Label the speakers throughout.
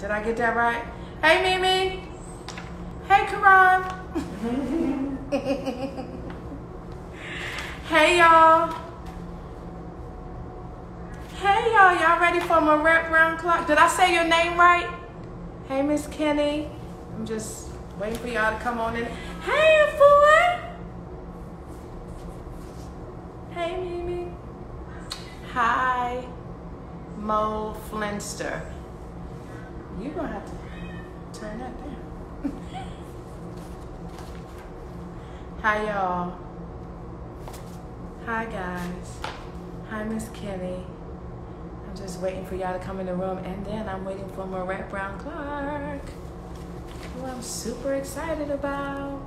Speaker 1: Did I get that right? Hey, Mimi. Hey, Karan. hey, y'all. Hey, y'all. Y'all ready for my rep round clock? Did I say your name right? Hey, Miss Kenny. I'm just waiting for y'all to come on in. Hey, Afua. Hey, Mimi. Hi, Mo Flinster. You're gonna have to turn that down. Hi, y'all. Hi, guys. Hi, Miss Kenny. I'm just waiting for y'all to come in the room, and then I'm waiting for Maurette Brown Clark, who I'm super excited about.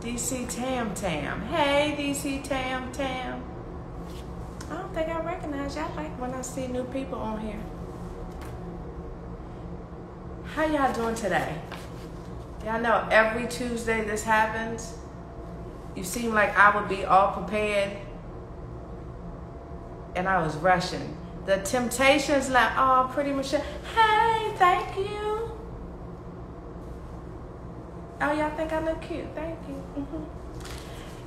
Speaker 1: DC Tam Tam. Hey, DC Tam Tam. I don't think I recognize y'all like when I see new people on here. How y'all doing today? Y'all know every Tuesday this happens. You seem like I would be all prepared and I was rushing. The Temptations, like, oh, pretty Michelle. Hey, thank you. Oh, y'all think I look cute? Thank you. Mm-hmm.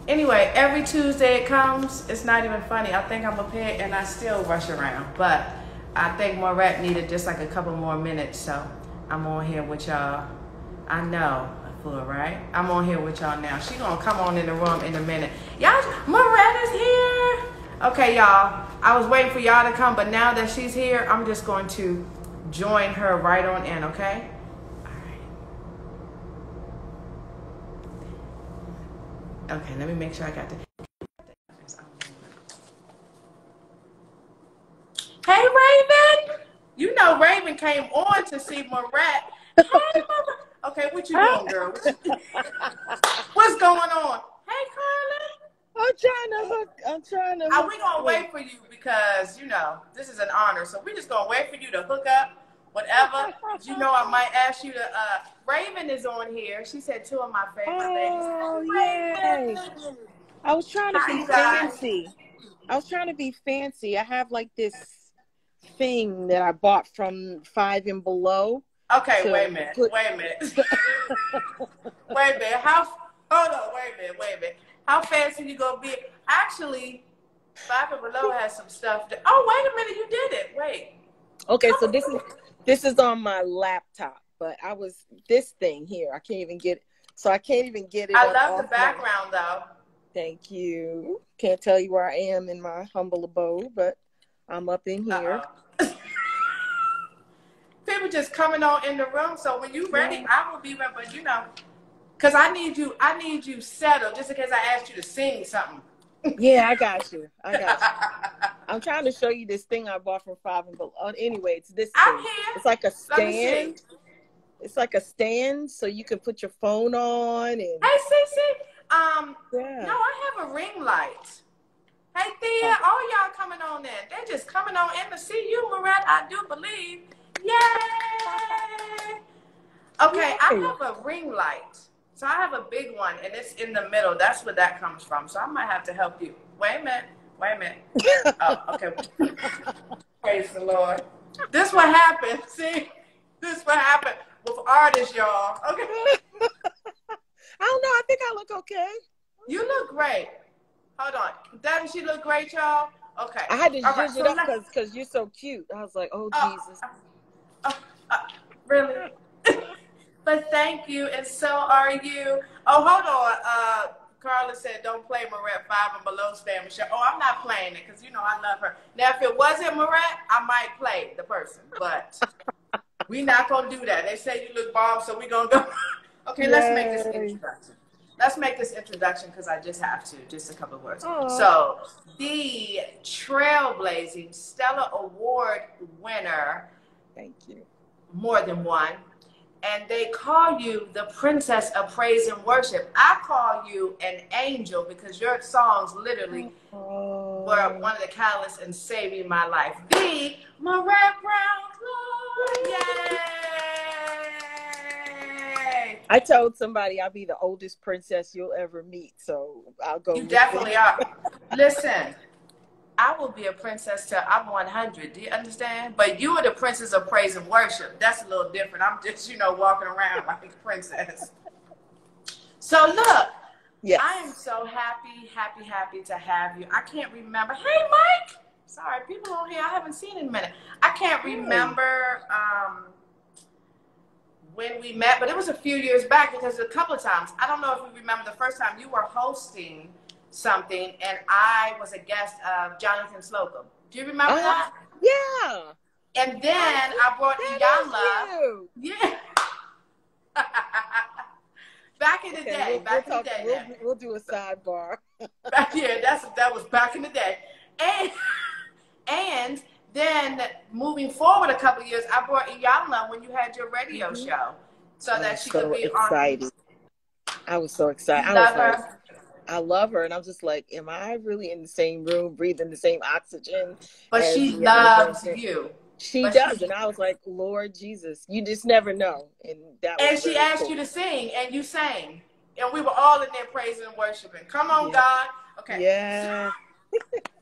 Speaker 1: Anyway, every Tuesday it comes. It's not even funny. I think I'm prepared and I still rush around. But I think Maurette needed just like a couple more minutes. So I'm on here with y'all. I know, fool, right? I'm on here with y'all now. She gonna come on in the room in a minute. Y'all, Maurette is here. Okay, y'all. I was waiting for y'all to come, but now that she's here, I'm just going to join her right on in, okay? Okay, let me make sure I got the. Hey, Raven! You know Raven came on to see Maurette. Hey. Okay, what you doing, girl? What's going on? Hey, Carla.
Speaker 2: I'm trying to look. I'm trying to.
Speaker 1: Are we gonna wait for you because you know this is an honor, so we're just gonna wait for you to hook up, whatever. you know, I might ask you to. uh Raven is on here. She said two of my favorite
Speaker 2: oh,
Speaker 1: ladies.
Speaker 2: yay! I was trying to
Speaker 1: Hi,
Speaker 2: be
Speaker 1: guys.
Speaker 2: fancy. I was trying to be fancy. I have like this thing that I bought from Five and Below.
Speaker 1: Okay, wait a minute.
Speaker 2: put-
Speaker 1: Wait a minute. wait a minute. How? Hold on. Wait a minute. Wait a minute. How fancy you gonna be? Actually, Five and Below has some stuff. That, oh, wait a minute. You did it. Wait.
Speaker 2: Okay, so oh. this is this is on my laptop, but I was this thing here. I can't even get It. so I can't even get it.
Speaker 1: I love the
Speaker 2: off my-
Speaker 1: background though.
Speaker 2: Thank you. Can't tell you where I am in my humble abode, but I'm up in here.
Speaker 1: Uh-oh. People just coming on in the room. So when you ready, I will be ready. But you know, cause I need you. I need you settled. Just in case I asked you to sing something.
Speaker 2: Yeah, I got you. I got you. I'm trying to show you this thing I bought from Five and Below. Uh, Anyway, it's this
Speaker 1: I'm
Speaker 2: thing.
Speaker 1: here.
Speaker 2: It's like a
Speaker 1: Let me see.
Speaker 2: stand. It's like a stand, so you can put your phone on and
Speaker 1: Hey, Cece. Um,
Speaker 2: yeah.
Speaker 1: no, I have a ring light. Hey, Thea, all y'all coming on in. They're just coming on in to see you, Maurette. I do believe. Yay! Okay, I have a ring light. So I have a big one, and it's in the middle. That's where that comes from. So I might have to help you. Wait a minute. Wait a minute. Oh, okay. Praise the Lord. This what happened. See, this what happened with artists, y'all. Okay.
Speaker 2: I don't know. I think I look okay.
Speaker 1: You look great. Hold on. Doesn't she look great, y'all? Okay.
Speaker 2: I had to
Speaker 1: All right,
Speaker 2: zhuzh
Speaker 1: so
Speaker 2: it up because because you're so cute. I was like, oh
Speaker 1: Oh,
Speaker 2: Jesus.
Speaker 1: Oh, uh, really? but thank you, and so are you. Oh, hold on. Uh, Carla said, "Don't play Maurette Five and Below Stan show. Oh, I'm not playing it because you know I love her. Now, if it wasn't Maurette, I might play the person, but we not gonna do that. They say you look bomb, so we gonna go. okay, let's make this introduction. Let's make this introduction because I just have to. Just a couple of words.
Speaker 2: Aw.
Speaker 1: So, the trailblazing Stellar Award winner
Speaker 2: Thank you.
Speaker 1: more than one. And they call you the princess of praise and worship. I call you an angel because your songs literally
Speaker 2: Oh.
Speaker 1: were one of the catalysts in saving my life. The Maurette Brown. Yay!
Speaker 2: I told somebody I'll be the oldest princess you'll ever meet, so I'll go.
Speaker 1: You definitely
Speaker 2: it.
Speaker 1: are. Listen, I will be a princess till I'm 100. Do you understand? But you are the princess of praise and worship. That's a little different. I'm just, you know, walking around like a princess. So look, yes. I am so happy, happy, happy to have you. I can't remember. Hey, Mike. Sorry, people on here I haven't seen in a minute. I can't remember um, when we met, but it was a few years back because a couple of times. I don't know if you remember the first time you were hosting something, and I was a guest of Jonathan Slocumb. Do you remember uh, that?
Speaker 2: Yeah.
Speaker 1: And then I brought Iyanla. Yeah. back in the okay, day. We'll, back we'll in talk, the
Speaker 2: day. We'll, we'll, do a sidebar.
Speaker 1: yeah, that's that was back in the day. And and then moving forward a couple years, I brought Iyanla when you had your radio mm-hmm. show, so that she so could be excited. on.
Speaker 2: I was so excited. I was like, I love her, and I'm just like, am I really in the same room, breathing the same oxygen?
Speaker 1: But she loves you.
Speaker 2: She but does, she, and I was like, Lord Jesus, you just never know. And that.
Speaker 1: and she asked cool. you to sing, and you sang, and we were all in there praising and worshiping. Come on, yeah. God. Okay.
Speaker 2: Yeah.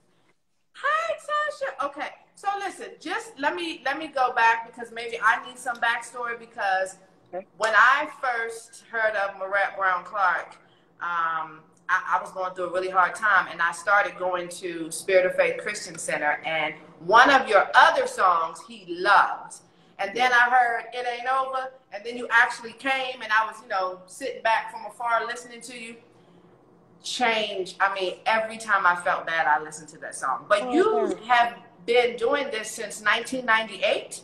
Speaker 1: Hi, Sasha. Okay, so listen, just let me let me go back because maybe I need some backstory because okay. when I first heard of Maurette Brown Clark, um, I, I, was going through a really hard time, and I started going to Spirit of Faith Christian Center, and one of your other songs he loved. And then I heard It Ain't Over, and then you actually came, and I was, you know, sitting back from afar listening to you. Change. I mean, every time I felt bad, I listened to that song. But you mm-hmm. have been doing this since 1998?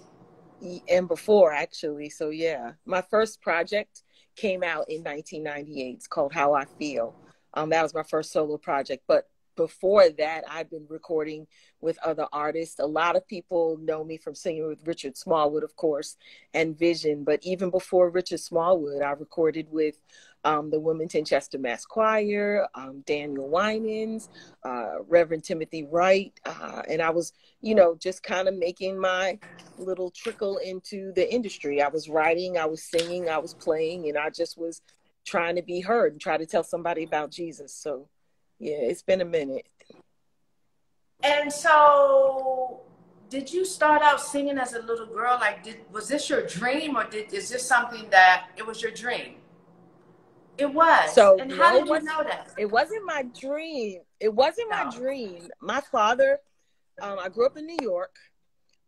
Speaker 2: And before, actually. So, yeah. My first project came out in 1998. It's called How I Feel. Um, that was my first solo project. But before that, I've been recording with other artists. A lot of people know me from singing with Richard Smallwood, of course, and Vision. But even before Richard Smallwood, I recorded with um, the Wilmington Chester Mass Choir, um, Daniel Winans, uh, Reverend Timothy Wright. Uh, and I was, you know, just kind of making my little trickle into the industry. I was writing, I was singing, I was playing, and I just was trying to be heard and try to tell somebody about Jesus. So, yeah, it's been a minute.
Speaker 1: And so, did you start out singing as a little girl? Like, did was this your dream, or did is this something that it was your dream? It was. So, and how no, did you know that?
Speaker 2: It wasn't my dream. It wasn't no. my dream. My father, um, I grew up in New York.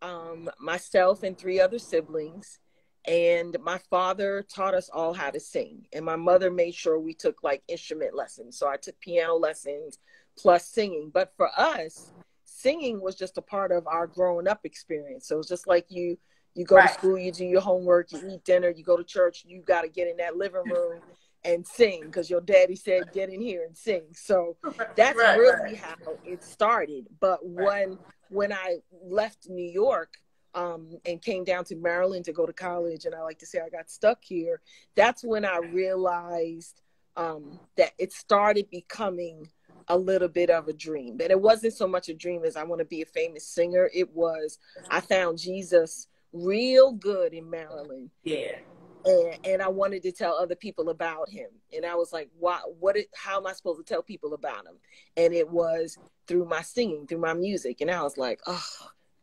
Speaker 2: Um, myself and three other siblings and my father taught us all how to sing and my mother made sure we took like instrument lessons. So i took piano lessons plus singing. But for us singing was just a part of our growing up experience. So it's just like you you go right. to school you do your homework you eat dinner you go to church you got to get in that living room and sing because your daddy said get in here and sing. So that's right, really right. how it started. But when when i left new york um, and came down to Maryland to go to college, and I like to say I got stuck here. That's when I realized um, that it started becoming a little bit of a dream. That it wasn't so much a dream as I want to be a famous singer. It was I found Jesus real good in Maryland.
Speaker 1: Yeah.
Speaker 2: And, and I wanted to tell other people about him. And I was like, "What? What? How am I supposed to tell people about him?" And it was through my singing, through my music. And I was like, "Oh,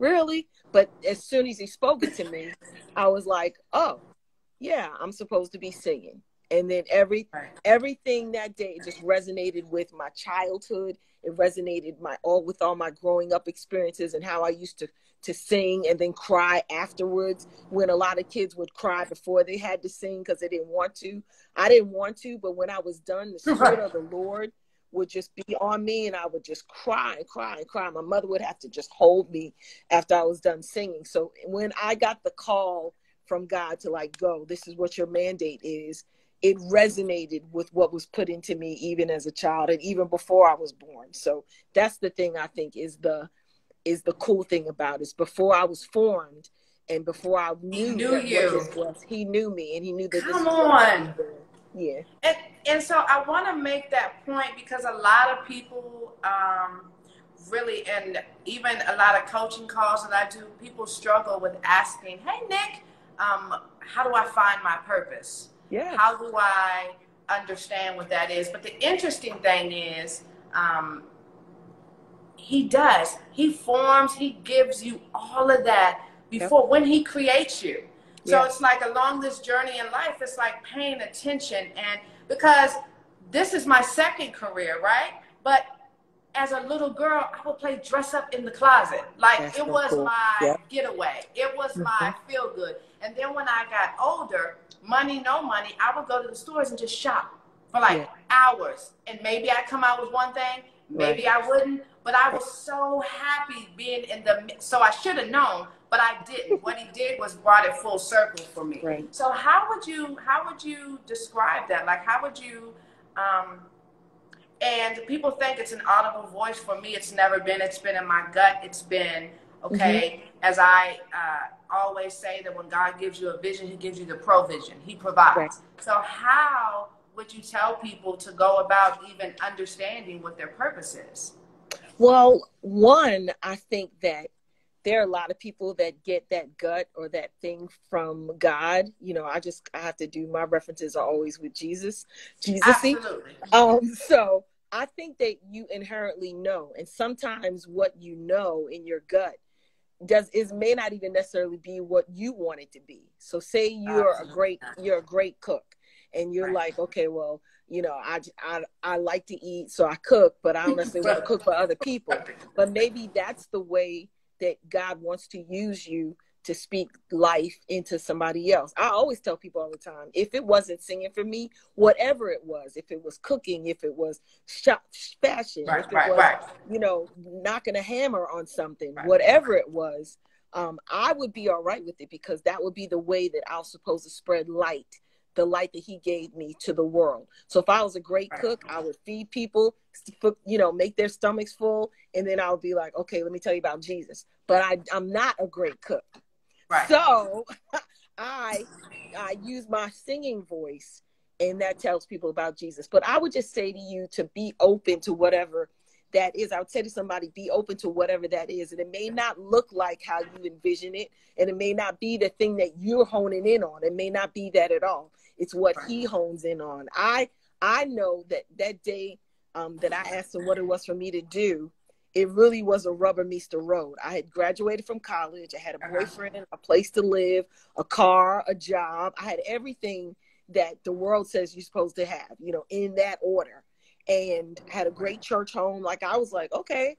Speaker 2: really? But as soon as he spoke it to me, I was like, oh, yeah, I'm supposed to be singing. And then every everything that day just resonated with my childhood. It resonated my all with all my growing up experiences and how I used to to sing and then cry afterwards when a lot of kids would cry before they had to sing because they didn't want to. I didn't want to, but when I was done, the spirit of the Lord would just be on me and I would just cry and cry and cry. My mother would have to just hold me after I was done singing. So when I got the call from God to like go, this is what your mandate is, it resonated with what was put into me even as a child and even before I was born. So that's the thing I think is the is the cool thing about it. Is before I was formed and before I knew,
Speaker 1: he knew you.
Speaker 2: Was, he knew me and he knew that
Speaker 1: Come on.
Speaker 2: Yeah.
Speaker 1: And, and so I want to make that point because a lot of people um, really, and even a lot of coaching calls that I do, people struggle with asking, hey, Nick, um, how do I find my purpose?
Speaker 2: Yeah.
Speaker 1: How do I understand what that is? But the interesting thing is, um, he does. He forms, he gives you all of that before yep. when he creates you. So it's like along this journey in life, it's like paying attention. And because this is my second career, right? But as a little girl, I would play dress up in the closet. Like That's it so was cool. my yep. getaway. It was mm-hmm. my feel good. And then when I got older, money, no money, I would go to the stores and just shop for like yeah. hours. And maybe I'd come out with one thing, maybe right. I wouldn't. But I was so happy being in the so I should have known, but I didn't. what he did was brought it full circle for me.
Speaker 2: Right.
Speaker 1: So how would you how would you describe that? Like how would you um and people think it's an audible voice. For me, it's never been. It's been in my gut. It's been okay. Mm-hmm. As I uh, always say, that when God gives you a vision, He gives you the provision. He provides. Right. So how would you tell people to go about even understanding what their purpose is?
Speaker 2: Well, one, I think that there are a lot of people that get that gut or that thing from God. You know, I just I have to do my references are always with Jesus, Jesus.
Speaker 1: Absolutely.
Speaker 2: Um, so I think that you inherently know, and sometimes what you know in your gut does is may not even necessarily be what you want it to be. So, say you're Absolutely. a great you're a great cook, and you're right. like, okay, well, you know, I, I I like to eat, so I cook, but I don't necessarily want to cook for other people. But maybe that's the way that God wants to use you to speak life into somebody else. I always tell people all the time if it wasn't singing for me, whatever it was, if it was cooking, if it was shop, fashion,
Speaker 1: right,
Speaker 2: if it
Speaker 1: right,
Speaker 2: was,
Speaker 1: right.
Speaker 2: you know, knocking a hammer on something, whatever it was, um, I would be all right with it because that would be the way that I was supposed to spread light the light that he gave me to the world. So if I was a great cook, I would feed people, you know, make their stomachs full, and then I would be like, okay, let me tell you about Jesus. But I, I'm not a great cook.
Speaker 1: Right.
Speaker 2: So I I use my singing voice and that tells people about Jesus. But I would just say to you to be open to whatever that is. I would say to somebody, be open to whatever that is. And it may not look like how you envision it, and it may not be the thing that you're honing in on. It may not be that at all. It's what right. he hones in on. I I know that that day um, that I asked him what it was for me to do, it really was a rubber meets the road. I had graduated from college. I had a uh-huh. boyfriend, a place to live, a car, a job. I had everything that the world says you're supposed to have, you know, in that order. And had a great church home. Like I was like, okay,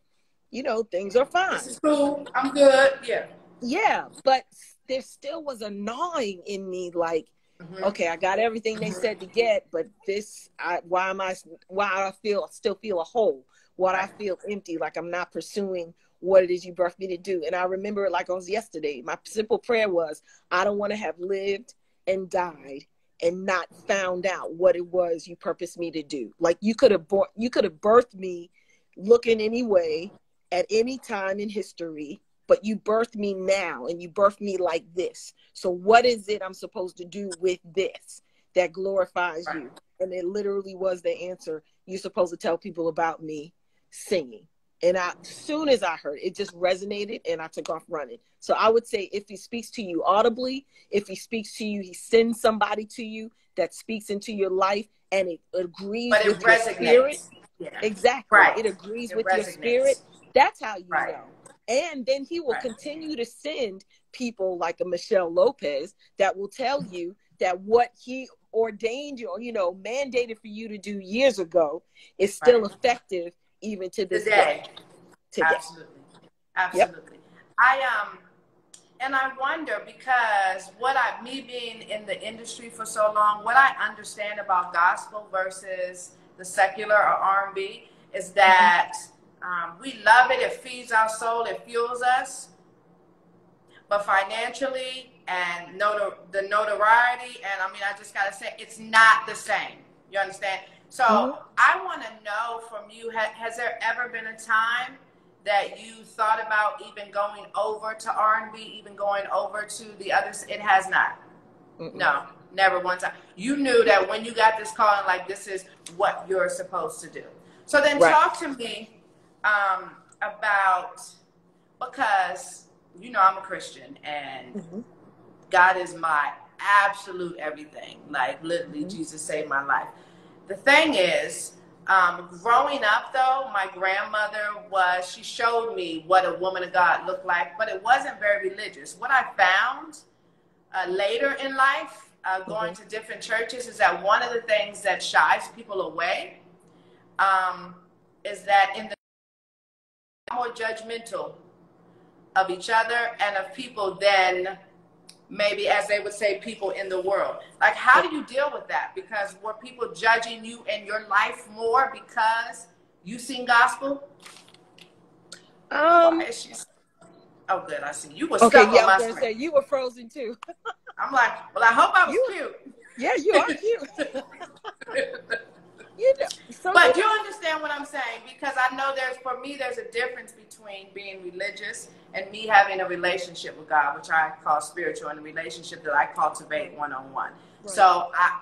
Speaker 2: you know, things are fine.
Speaker 1: This is cool. I'm good. Yeah.
Speaker 2: Yeah. But there still was a gnawing in me like, Mm-hmm. Okay, I got everything they said to get, but this, I, why am I? Why I feel still feel a hole? Why I feel empty? Like I'm not pursuing what it is you birthed me to do. And I remember it like it was yesterday. My simple prayer was, I don't want to have lived and died and not found out what it was you purposed me to do. Like you could have born, you could have birthed me looking any way at any time in history but you birthed me now and you birthed me like this. So what is it I'm supposed to do with this that glorifies right. you? And it literally was the answer. You're supposed to tell people about me singing. And I, as soon as I heard it, just resonated and I took off running. So I would say if he speaks to you audibly, if he speaks to you, he sends somebody to you that speaks into your life and it agrees
Speaker 1: but
Speaker 2: with
Speaker 1: it your spirit.
Speaker 2: Yeah. Exactly. Right. It agrees it with resonates. your spirit. That's how you right. know. And then he will right. continue to send people like a Michele Lopez that will tell you that what he ordained you or you know mandated for you to do years ago is still right. effective even to this
Speaker 1: Today.
Speaker 2: day. Today.
Speaker 1: Absolutely. Absolutely. Yep. I um and I wonder because what I me being in the industry for so long, what I understand about gospel versus the secular or R and B is that mm-hmm um, we love it. It feeds our soul. It fuels us. But financially and notor- the notoriety, and I mean, I just got to say, it's not the same. You understand? So mm-hmm. I want to know from you ha- has there ever been a time that you thought about even going over to R&B, even going over to the others? It has not. Mm-mm. No, never one time. You knew that when you got this call, and like, this is what you're supposed to do. So then right. talk to me um, about because you know I'm a Christian and mm-hmm. God is my absolute everything. Like literally, mm-hmm. Jesus saved my life. The thing is, Um, growing up, though, my grandmother was, she showed me what a woman of God looked like, but it wasn't very religious. What I found uh, later in life, uh, going mm-hmm. to different churches, is that one of the things that shies people away um, is that in the more judgmental of each other and of people than maybe as they would say people in the world. Like how do you deal with that? Because were people judging you and your life more because you sing gospel?
Speaker 2: Um
Speaker 1: oh good i see. You were
Speaker 2: okay yeah i was gonna say you were frozen too.
Speaker 1: I'm like well i hope i was you, cute.
Speaker 2: Yeah you are cute
Speaker 1: you know, so but you understand what I'm saying because I know there's for me there's a difference between being religious and me having a relationship with God, which I call spiritual, and a relationship that I cultivate one on one. So I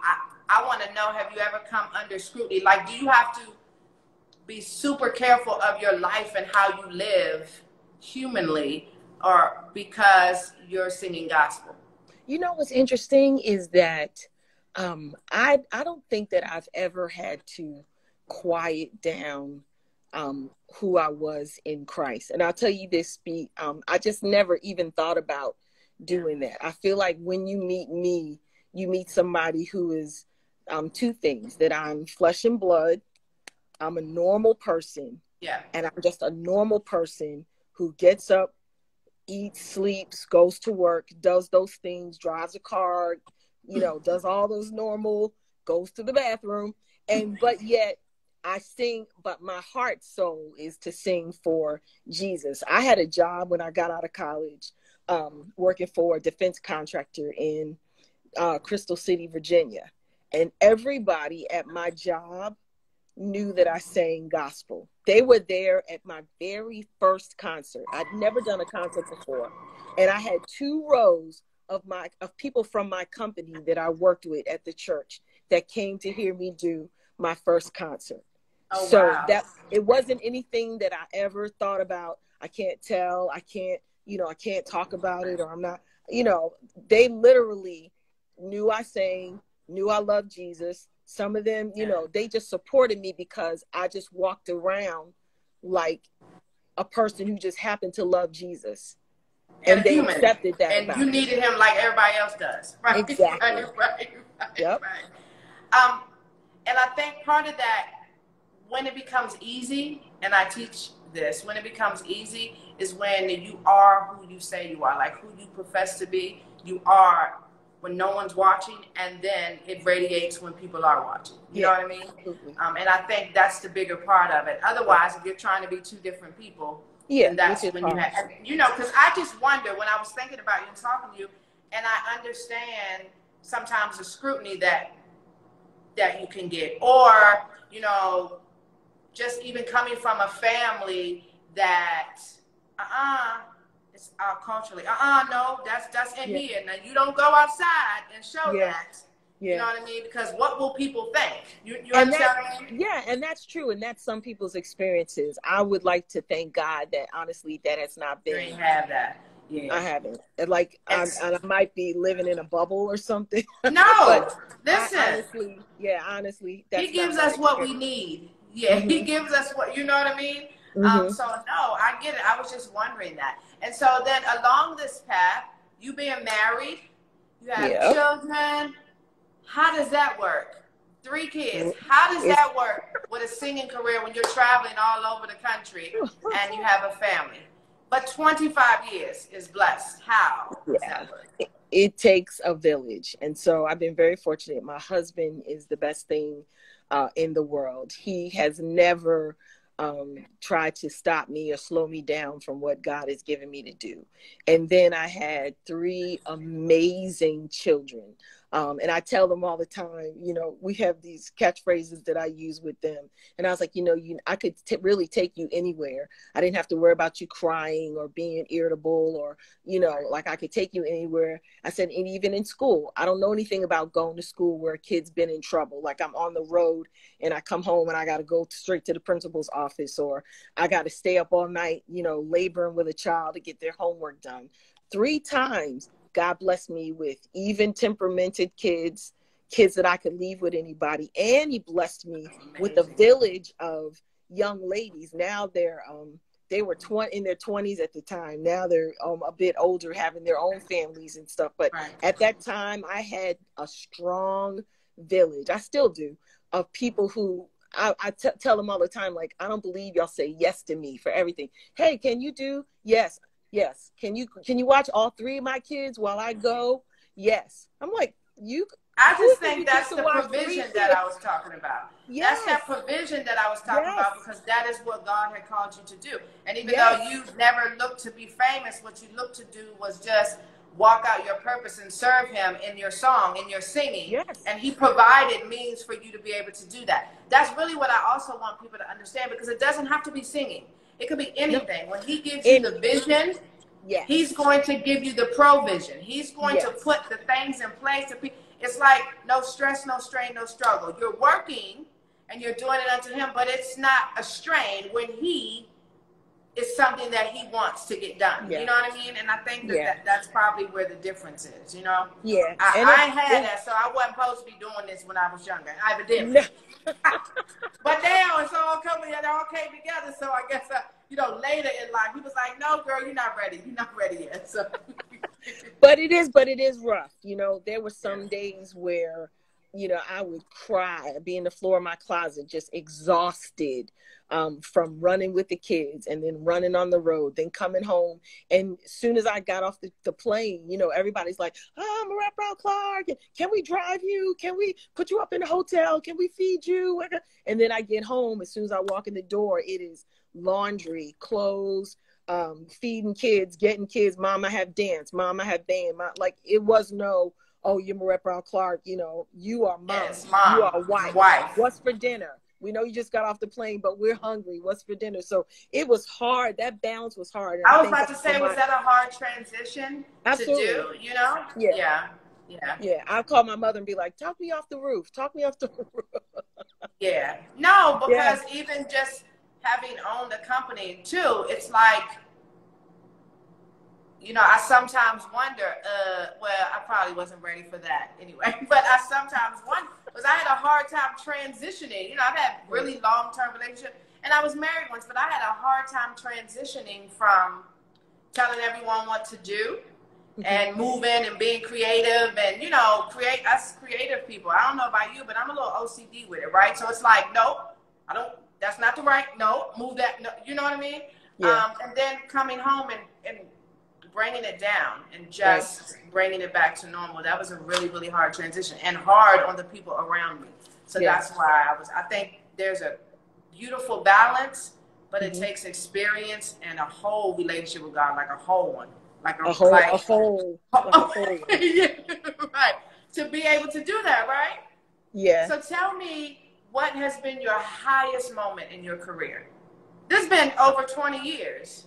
Speaker 1: I, I want to know: Have you ever come under scrutiny? Like, do you have to be super careful of your life and how you live humanly, or because you're singing gospel?
Speaker 2: You know what's interesting is that um, I I don't think that I've ever had to quiet down um, who I was in Christ. And I'll tell you this, speak. Um, I just never even thought about doing that. I feel like when you meet me, you meet somebody who is um, two things: that I'm flesh and blood, I'm a normal person,
Speaker 1: yeah,
Speaker 2: and I'm just a normal person who gets up, eats, sleeps, goes to work, does those things, drives a car, you know, does all those normal, goes to the bathroom, and but yet I sing, but my heart soul is to sing for Jesus. I had a job when I got out of college, um, working for a defense contractor in uh, Crystal City, Virginia, and everybody at my job knew that I sang gospel. They were there at my very first concert. I'd never done a concert before, and I had two rows of my of people from my company that I worked with at the church that came to hear me do my first concert. Oh, so wow. that it wasn't anything that I ever thought about. I can't tell, I can't, you know, I can't talk about it or I'm not, you know, they literally knew I sang, knew I loved Jesus. Some of them, you know, they just supported me because I just walked around like a person who just happened to love Jesus
Speaker 1: and, and they human. accepted that. And you needed him like everybody else does, right?
Speaker 2: Exactly.
Speaker 1: right, right, right, yep. right. Um, and I think part of that, when it becomes easy, and I teach this, when it becomes easy is when you are who you say you are, like who you profess to be. You are when no one's watching, and then it radiates when people are watching. You yeah, know what I mean? Um, and I think that's the bigger part of it. Otherwise, if you're trying to be two different people,
Speaker 2: yeah,
Speaker 1: and that's when you have, you know, because I just wonder when I was thinking about you and talking to you, and I understand sometimes the scrutiny that that you can get, or you know, just even coming from a family that, uh, uh-uh, it's uh, culturally, uh, uh no, that's that's in yeah. here. Now you don't go outside and show yeah. that. Yeah. You know what I mean? Because what will people think? You, you and understand
Speaker 2: that, I mean? Yeah, and that's true, and that's some people's experiences. I would like to thank God that honestly that has not been.
Speaker 1: You have that.
Speaker 2: Yeah. I haven't. And like I, I might be living in a bubble or something.
Speaker 1: No, listen.
Speaker 2: I, honestly, yeah, honestly,
Speaker 1: he gives us what we need. Yeah, mm-hmm. he gives us what you know what I mean. Um, mm-hmm. Um, so no, I get it. I was just wondering that. And so then along this path, you being married, you have yep. children how does that work? Three kids. How does that work with a singing career when you're traveling all over the country and you have a family? But 25 years is blessed. How?
Speaker 2: Yeah. It takes a village. And so I've been very fortunate. My husband is the best thing uh, in the world. He has never um, try to stop me or slow me down from what God has given me to do. And then I had three amazing children. Um, and I tell them all the time, you know, we have these catchphrases that I use with them. And I was like, you know, you, I could t- really take you anywhere. I didn't have to worry about you crying or being irritable or, you know, like I could take you anywhere. I said, and even in school, I don't know anything about going to school where a kid's been in trouble. Like I'm on the road and I come home and I got to go straight to the principal's office or I got to stay up all night, you know, laboring with a child to get their homework done. Three times God blessed me with even temperamented kids, kids that I could leave with anybody. And he blessed me with a village of young ladies. Now they're um they were 20 in their 20s at the time. Now they're um, a bit older, having their own families and stuff. But right. at that time, I had a strong village. I still do of people who I, I t- tell them all the time, like, I don't believe y'all say yes to me for everything. Hey, can you do? Yes, yes. Can you can you watch all three of my kids while I go? Yes. I'm like, you
Speaker 1: I just think that's the provision that I was talking about. Yes. That's that provision that I was talking yes. about because that is what God had called you to do. And even yes. though you never looked to be famous, what you looked to do was just walk out your purpose and serve him in your song, in your singing. Yes. And he provided means for you to be able to do that. That's really what I also want people to understand because it doesn't have to be singing. It could be anything. When he gives you the vision, yes. he's going to give you the provision. He's going yes. to put the things in place. Be, it's like no stress, no strain, no struggle. You're working and you're doing it unto him, but it's not a strain when he is something that he wants to get done. Yeah. You know what I mean? And I think that, yeah. that, that's probably where the difference is, you know?
Speaker 2: Yeah.
Speaker 1: I, I had that, so I wasn't supposed to be doing this when I was younger. I didn't. but now it's all coming, it all came together. So I guess, uh, you know, later in life, he was like, no, girl, you're not ready. You're not ready yet. So.
Speaker 2: but it is, but it is rough. You know, there were some yeah. days where, you know, I would cry, be in the floor of my closet, just exhausted um, from running with the kids and then running on the road, then coming home. And as soon as I got off the, the plane, you know, everybody's like, oh, Maurette Brown Clark, can we drive you? Can we put you up in a hotel? Can we feed you? And then I get home, as soon as I walk in the door, it is laundry, clothes, um, feeding kids, getting kids. Mom, I have dance. Mom, I have band. Mom, like it was no, oh, you're Maurette Brown Clark. You know, you are mom. Yes, mom. You are wife. wife. What's for dinner? We know you just got off the plane, but we're hungry. What's for dinner? So it was hard. That balance was hard.
Speaker 1: I, I was about to say, was that a hard transition Absolutely. to do? You know? Yeah. Yeah. Yeah.
Speaker 2: Yeah. I'll call my mother and be like, talk me off the roof. Talk me off the roof.
Speaker 1: yeah. No, because yeah. even just having owned a company too, it's like you know, I sometimes wonder, uh, well, I probably wasn't ready for that anyway, but I sometimes wonder, because I had a hard time transitioning. You know, I've had really long term relationships, and I was married once, but I had a hard time transitioning from telling everyone what to do mm-hmm. and moving and being creative and, you know, create us creative people. I don't know about you, but I'm a little OCD with it, right? So it's like, nope, I don't, that's not the right, no, move that, no, you know what I mean? Yeah. Um, and then coming home and, and bringing it down and just right. bringing it back to normal. That was a really, really hard transition and hard on the people around me. So yes. that's why I was, I think there's a beautiful balance, but mm-hmm. it takes experience and a whole relationship with God, like a whole one. Like a,
Speaker 2: a whole, like, a whole, like a whole
Speaker 1: yeah, right. To be able to do that, right?
Speaker 2: Yeah.
Speaker 1: So tell me what has been your highest moment in your career? This has been over 20 years.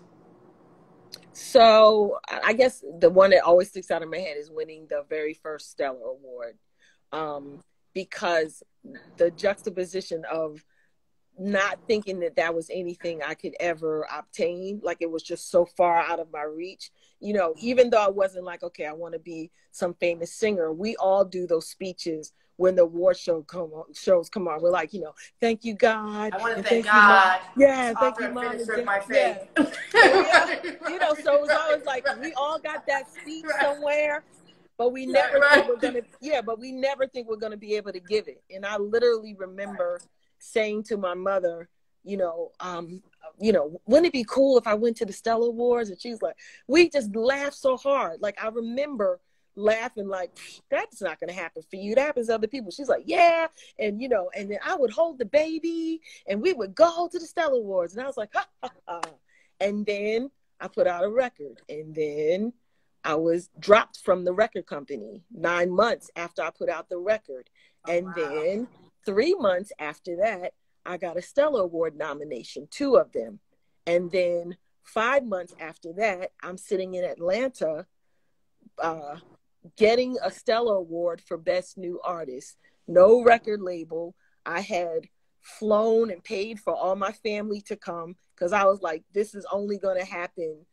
Speaker 2: So I guess the one that always sticks out in my head is winning the very first Stellar Award, um, because the juxtaposition of not thinking that that was anything I could ever obtain, like it was just so far out of my reach. You know, even though I wasn't like, okay, I want to be some famous singer. We all do those speeches when the award show come on, shows come on. We're like, you know, thank you God.
Speaker 1: I want to thank, thank God.
Speaker 2: You, yeah, thank you, Mom. My faith. Yeah. you know, so it's always like we all got that right. somewhere, but we never right, think we're gonna. Yeah, but we never think we're gonna be able to give it. And I literally remember saying to my mother, you know, um, you know, wouldn't it be cool if I went to the stellar Awards? And she's like, we just laughed so hard. Like I remember laughing like that's not going to happen for you. That happens to other people. She's like yeah and you know and then i would hold the baby and we would go to the stellar awards. And i was like ha, ha, ha. and then i put out a record and then i was dropped from the record company nine months after i put out the record. Oh, and wow. then three months after that i got a stellar award nomination two of them. And then five months after that i'm sitting in atlanta uh, getting a Stellar Award for Best New Artist. No record label. I had flown and paid for all my family to come because I was like, this is only going to happen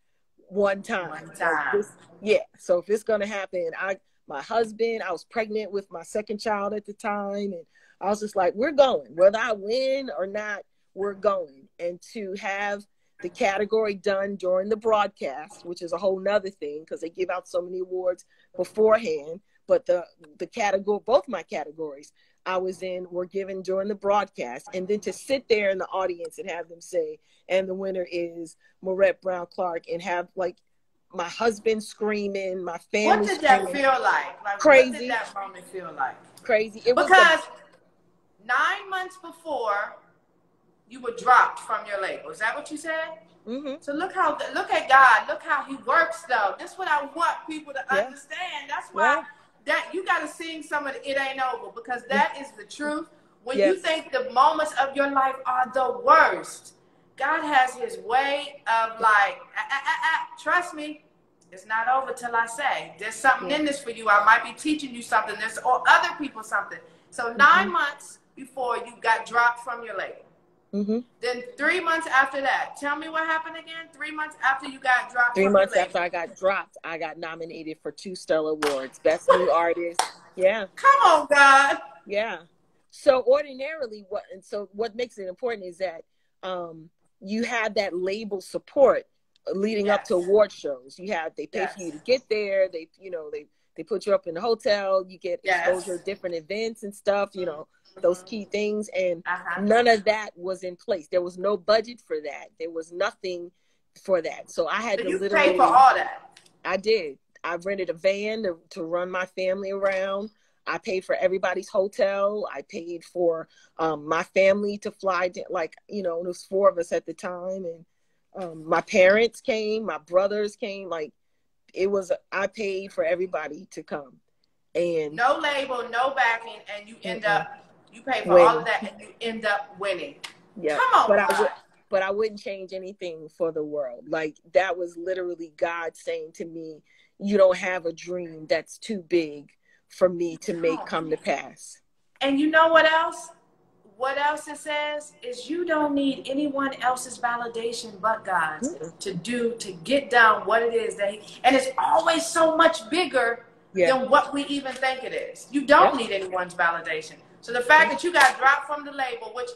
Speaker 2: one time.
Speaker 1: One time.
Speaker 2: Like this, yeah. So if it's going to happen, I my husband. I was pregnant with my second child at the time. And I was just like, we're going. Whether I win or not, we're going. And to have the category done during the broadcast, which is a whole nother thing because they give out so many awards beforehand. But the the category, both my categories, I was in were given during the broadcast, and then to sit there in the audience and have them say, "And the winner is Maurette Brown Clark," and have like my husband screaming, my family.
Speaker 1: What did that feel like? Like
Speaker 2: crazy.
Speaker 1: What did that moment feel like?
Speaker 2: Crazy. It
Speaker 1: because
Speaker 2: was
Speaker 1: nine months before you were dropped from your label. Is that what you said?
Speaker 2: Mm-hmm.
Speaker 1: So look how look at God. Look how He works, though. That's what I want people to
Speaker 2: Yeah.
Speaker 1: understand. That's why
Speaker 2: Yeah.
Speaker 1: that you got to sing some of the "It Ain't Over" because that is the truth. When you think the moments of your life are the worst, God has His way of like, ah, ah, ah, ah, trust me, it's not over till I say. There's something in this for you. I might be teaching you something. There's or other people something. So 9 months before you got dropped from your label.
Speaker 2: Mm-hmm.
Speaker 1: Then three months after that, tell me what happened again. Three months after you got dropped.
Speaker 2: Three months after. I got dropped, I got nominated for two Stellar Awards, Best New Artist. Yeah,
Speaker 1: Come on, God.
Speaker 2: yeah. So ordinarily, what and so what makes it important is that um, you have that label support leading up to award shows. You have they pay for you to get there. They you know they they put you up in the hotel. You get
Speaker 1: Yes.
Speaker 2: exposure to different events and stuff. You know those key things and
Speaker 1: Uh-huh.
Speaker 2: none of that was in place. There was no budget for that. There was nothing for that. So I had
Speaker 1: So
Speaker 2: to
Speaker 1: you
Speaker 2: literally
Speaker 1: paid for all that.
Speaker 2: I did. I rented a van to, to run my family around. I paid for everybody's hotel. I paid for um, my family to fly. To, like you know, there was four of us at the time, and um, my parents came. My brothers came. Like it was. I paid for everybody to come, and
Speaker 1: No label, no backing, and you end
Speaker 2: Mm-mm.
Speaker 1: up you pay for
Speaker 2: Winning.
Speaker 1: all of that, and you end up winning.
Speaker 2: yeah.
Speaker 1: Come on,
Speaker 2: but I would. But I wouldn't change anything for the world. Like that was literally God saying to me, "You don't have a dream that's too big for me to make come to pass."
Speaker 1: And you know what else? What else it says is you don't need anyone else's validation but God's
Speaker 2: Mm-mm.
Speaker 1: to do to get down what it is that he, and it's always so much bigger
Speaker 2: Yeah.
Speaker 1: than what we even think it is. You don't
Speaker 2: Yeah.
Speaker 1: need anyone's validation. So the fact that you got dropped from the label, which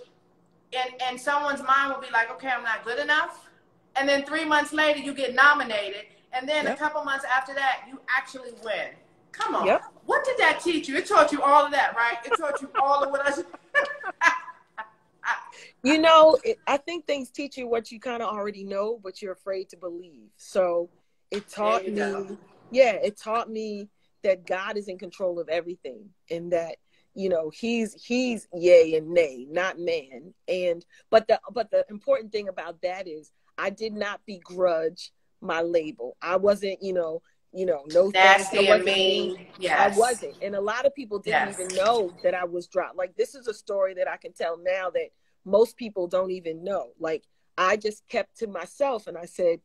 Speaker 1: in, in someone's mind will be like, okay, I'm not good enough. And then three months later, you get nominated. And then a couple months after that, you actually win. Come on.
Speaker 2: Yep.
Speaker 1: What did that teach you? It taught you all of that, right? It taught you all of what I
Speaker 2: You know, it, I think things teach you what you kind of already know, but you're afraid to believe. So it taught me,
Speaker 1: go.
Speaker 2: yeah, it taught me that God is in control of everything and that you know he's he's yay and nay not man and but the but the important thing about that is i did not begrudge my label i wasn't you know you know no
Speaker 1: Nasty and
Speaker 2: wasn't
Speaker 1: mean. Yes.
Speaker 2: I wasn't. And a lot of people didn't
Speaker 1: Yes.
Speaker 2: even know that I was dropped. Like this is a story that I can tell now that most people don't even know. Like I just kept to myself and I said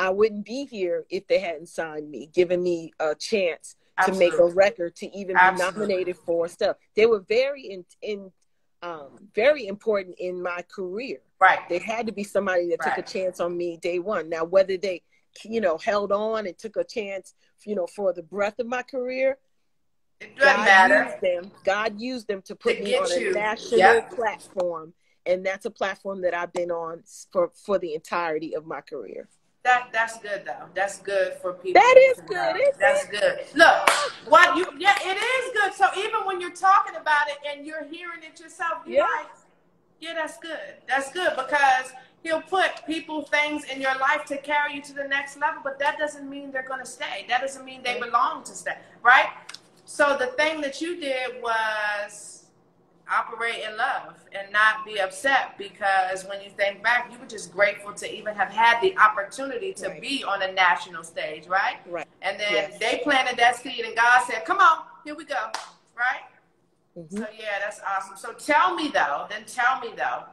Speaker 2: I wouldn't be here if they hadn't signed me, given me a chance to make a record to even
Speaker 1: Absolutely.
Speaker 2: be nominated for stuff. They were very in in um very important in my career.
Speaker 1: Right.
Speaker 2: There had to be somebody that took a chance on me day one. Now, whether they, you know, held on and took a chance, you know, for the breadth of my career,
Speaker 1: It doesn't
Speaker 2: God
Speaker 1: matter.
Speaker 2: used them. God used them to put
Speaker 1: To
Speaker 2: me on a national platform, and that's a platform that I've been on for for the entirety of my career.
Speaker 1: That that's good though. That's good for people.
Speaker 2: That is good,
Speaker 1: That's good. Look, what you yeah, it is good. So even when you're talking about it and you're hearing it yourself, you're
Speaker 2: Yeah.
Speaker 1: like, yeah, that's good. That's good because he'll put people, things in your life to carry you to the next level, but that doesn't mean they're gonna stay. That doesn't mean they belong to stay, right? So the thing that you did was operate in love and not be upset because when you think back, you were just grateful to even have had the opportunity to
Speaker 2: Right.
Speaker 1: be on a national stage, right?
Speaker 2: Right.
Speaker 1: And then
Speaker 2: Yes.
Speaker 1: they planted that seed, and God said, "Come on, here we go," right?
Speaker 2: Mhm.
Speaker 1: So yeah, that's awesome. So tell me though, then tell me though,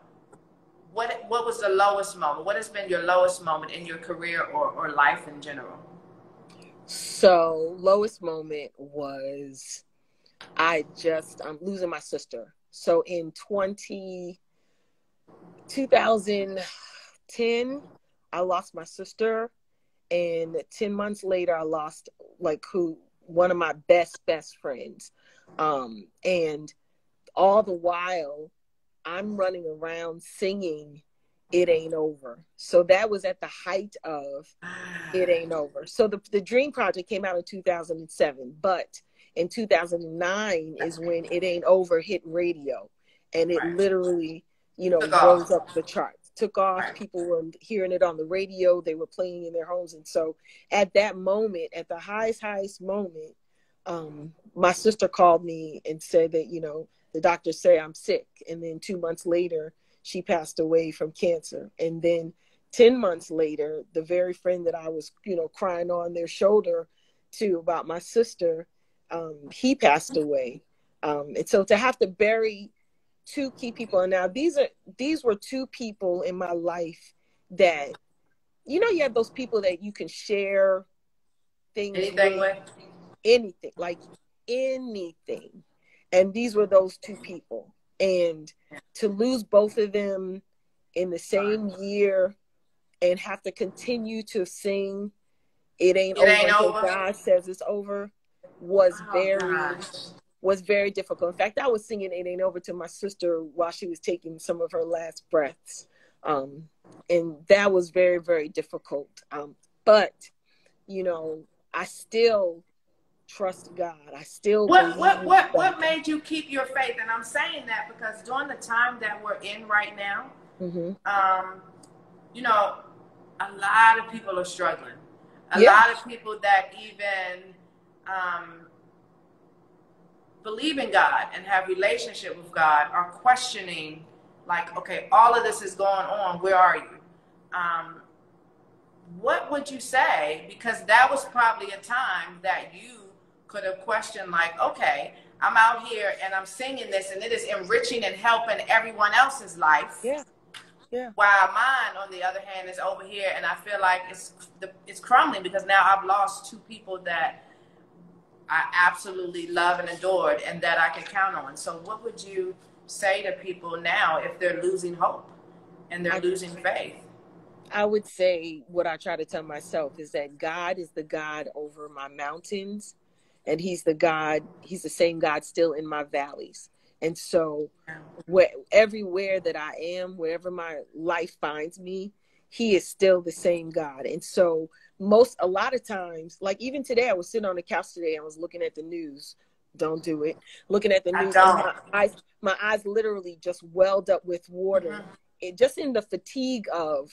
Speaker 1: what what was the lowest moment? What has been your lowest moment in your career or, or life in general?
Speaker 2: So lowest moment was I just I'm losing my sister. So in 20 2010 I lost my sister and 10 months later I lost like who one of my best best friends, um, and all the while I'm running around singing it ain't over. So that was at the height of it ain't over. So the the Dream Project came out in 2007, but in 2009 is when it ain't over hit radio, and it right. literally you know rose up the charts, took off. Right. People were hearing it on the radio. They were playing in their homes, and so at that moment, at the highest highest moment, um, my sister called me and said that you know the doctors say I'm sick, and then two months later she passed away from cancer. And then 10 months later, the very friend that I was, you know, crying on their shoulder to about my sister, um, he passed away. Um, and so to have to bury two key people, and now these are these were two people in my life that, you know, you have those people that you can share things
Speaker 1: anything with,
Speaker 2: anything like anything, and these were those two people and to lose both of them in the same year and have to continue to sing it ain't it over ain't over. god says it's over was oh, very gosh. was very difficult in fact i was singing it ain't over to my sister while she was taking some of her last breaths um, and that was very very difficult um, but you know i still trust God. I still
Speaker 1: what what what what made you keep your faith? And I'm saying that because during the time that we're in right now, mm-hmm. um, you know, a lot of people are struggling. A lot of people that even um, believe in God and have relationship with God are questioning, like, okay, all of this is going on. Where are you? Um, what would you say? Because that was probably a time that you could have questioned like, okay, I'm out here and I'm singing this and it is enriching and helping everyone else's life.
Speaker 2: Yeah. Yeah.
Speaker 1: While mine, on the other hand, is over here, and I feel like it's it's crumbling because now I've lost two people that I absolutely love and adored, and that I can count on. So, what would you say to people now if they're losing hope and they're I, losing faith?
Speaker 2: I would say what I try to tell myself is that God is the God over my mountains and he's the God, he's the same God still in my valleys. And so where, everywhere that I am, wherever my life finds me, he is still the same God. And so most a lot of times, like even today, I was sitting on the couch today, I was looking at the news. Don't do it. Looking at the news, my eyes, my eyes literally just welled up with water. Mm-hmm. It just in the fatigue of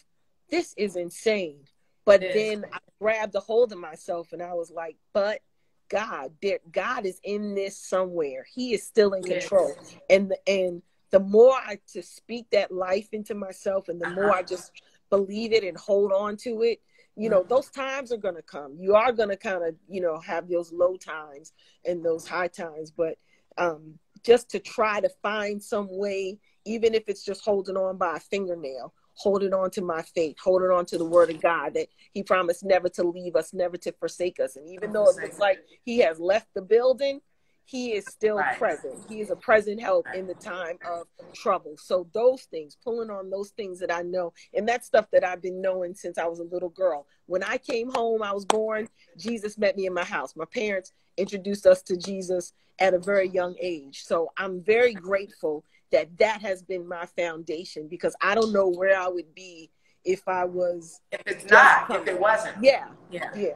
Speaker 2: this is insane. But then I grabbed a hold of myself and I was like, but God. There, God is in this somewhere. He is still in control. Yes. And the, and the more I to speak that life into myself, and the uh-huh. more I just believe it and hold on to it, you know, those times are going to come. You are going to kind of, you know, have those low times and those high times, but um, just to try to find some way, even if it's just holding on by a fingernail holding on to my faith, holding on to the word of God that he promised never to leave us, never to forsake us. And even though it looks like he has left the building, he is still right. present. He is a present help in the time of trouble. So those things, pulling on those things that I know, and that stuff that I've been knowing since I was a little girl. When I came home, I was born, Jesus met me in my house. My parents introduced us to Jesus at a very young age. So I'm very grateful that that has been my foundation because I don't know where I would be if I was
Speaker 1: if it's not if it wasn't
Speaker 2: yeah
Speaker 1: yeah
Speaker 2: yeah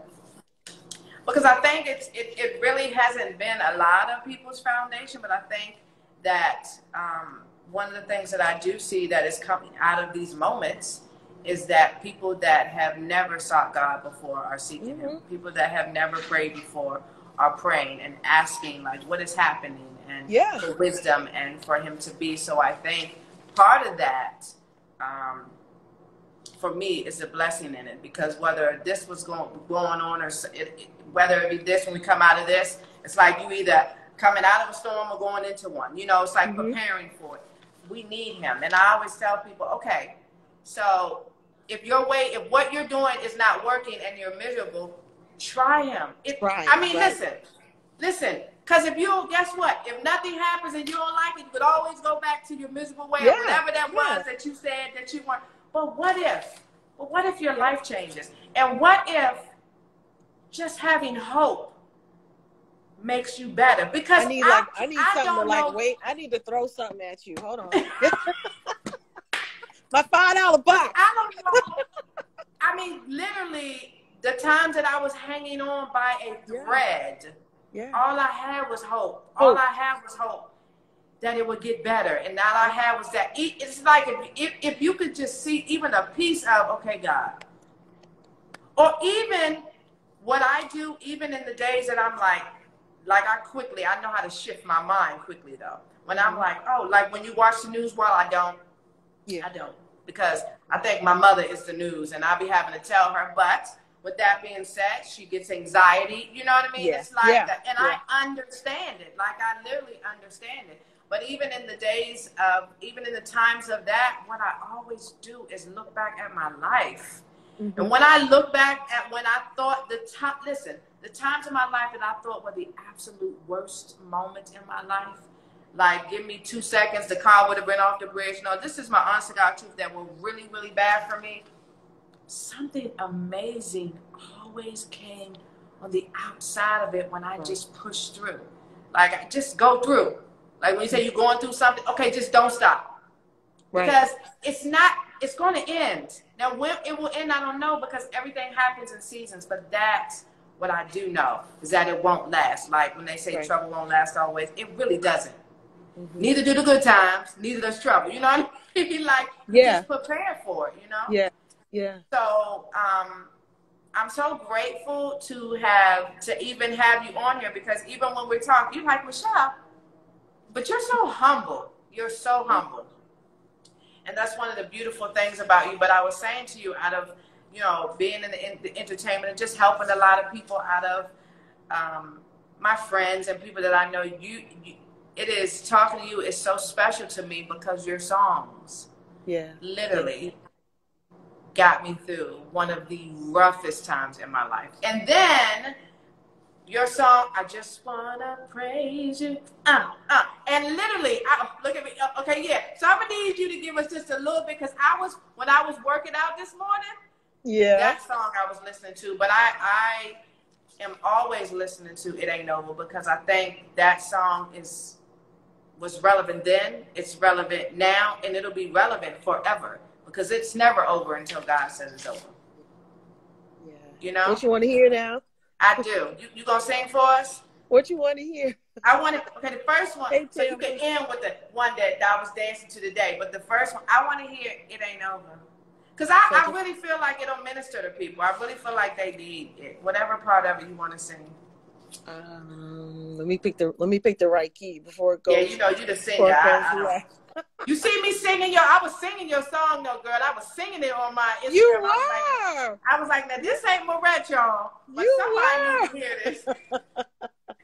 Speaker 1: because I think it's it, it really hasn't been a lot of people's foundation but I think that um, one of the things that I do see that is coming out of these moments is that people that have never sought God before are seeking mm-hmm. Him people that have never prayed before are praying and asking like what is happening and
Speaker 2: yeah.
Speaker 1: for wisdom and for him to be. So I think part of that, um, for me, is a blessing in it because whether this was going going on or it, it, whether it be this when we come out of this, it's like you either coming out of a storm or going into one. You know, it's like mm-hmm. preparing for it. We need him, and I always tell people, okay, so if your way, if what you're doing is not working and you're miserable, try him. It, right, I mean, right. listen, listen. Because if you, guess what? If nothing happens and you don't like it, you could always go back to your miserable way, yeah, whatever that yeah. was that you said that you want. But what if? But what if your life changes? And what if just having hope makes you better. Because
Speaker 2: I need
Speaker 1: I,
Speaker 2: like I need
Speaker 1: I
Speaker 2: something to like
Speaker 1: know-
Speaker 2: wait. I need to throw something at you. Hold on. My five dollar box.
Speaker 1: I don't know. I mean, literally, the times that I was hanging on by a thread,
Speaker 2: Yeah.
Speaker 1: all I had was hope. All
Speaker 2: Hope.
Speaker 1: I had was hope that it would get better. And all I had was that. It's like if, if, if you could just see even a piece of, okay, God. Or even what I do, even in the days that I'm like, like I quickly, I know how to shift my mind quickly though. When I'm like, oh, like when you watch the news, well, I don't.
Speaker 2: Yeah.
Speaker 1: I don't because I think my mother is the news, and I'll be having to tell her. But with that being said, she gets anxiety. You know what I mean?
Speaker 2: Yeah.
Speaker 1: It's like
Speaker 2: Yeah.
Speaker 1: that, and I understand it. Like I literally understand it. But even in the days of, even in the times of that, what I always do is look back at my life.
Speaker 2: Mhm.
Speaker 1: And when I look back at when I thought the time, listen, the times in my life that I thought were the absolute worst moments in my life, like give me two seconds, the car would have been off the bridge. No, this is my honest to God truth that were really, really bad for me. Something amazing always came on the outside of it when I just pushed through. Like I just go through. Like when you say you're going through something, okay, just don't stop
Speaker 2: Right.
Speaker 1: because it's not it's going to end now when it will end i don't know because everything happens in seasons but that's what i do know is that it won't last like when they say
Speaker 2: Right.
Speaker 1: trouble won't last always it really doesn't
Speaker 2: Mhm.
Speaker 1: neither do the good times neither does trouble you know what i mean like
Speaker 2: Yeah.
Speaker 1: just prepare for it you know
Speaker 2: Yeah. Yeah.
Speaker 1: so um I'm so grateful to have to even have you on here because even when we're talking, you're like Michele, but you're so humble. You're so humble, and that's one of the beautiful things about you. But I was saying to you, out of you know being in the, in the entertainment and just helping a lot of people out of um, my friends and people that I know, you, you it is talking to you is so special to me because your songs
Speaker 2: Yeah.
Speaker 1: literally got me through one of the roughest times in my life. And then your song, I just wanna praise you. Uh, uh, and literally, I, look at me. uh, Okay, yeah. So I'm gonna need you to give us just a little bit because I was when I was working out this morning.
Speaker 2: Yeah.
Speaker 1: That song I was listening to, but I I am always listening to "It Ain't Over" because I think that song is was relevant then, it's relevant now, and it'll be relevant forever because it's never over until God says it's over.
Speaker 2: yeah.
Speaker 1: You know,
Speaker 2: What you want to hear now?
Speaker 1: I do. You, you gonna sing for us?
Speaker 2: What you want to hear?
Speaker 1: I want to. Okay, the first one.
Speaker 2: Hey,
Speaker 1: so you
Speaker 2: Tim.
Speaker 1: can end with the one that I was dancing to today, but the first one, I want to hear "It Ain't Over." Cause I, I really feel like it'll minister to people. I really feel like they need it. Whatever part of it you want to sing.
Speaker 2: Um, let me pick the let me pick the right key before it goes.
Speaker 1: Yeah, you know, you the singer.
Speaker 2: it
Speaker 1: I, I don't-
Speaker 2: left.
Speaker 1: You see me singing your, I was singing your song though, girl. I was singing it on my Instagram.
Speaker 2: You
Speaker 1: I was like. I was like, now this ain't Maurette, y'all. But
Speaker 2: You
Speaker 1: somebody
Speaker 2: were.
Speaker 1: need to hear this.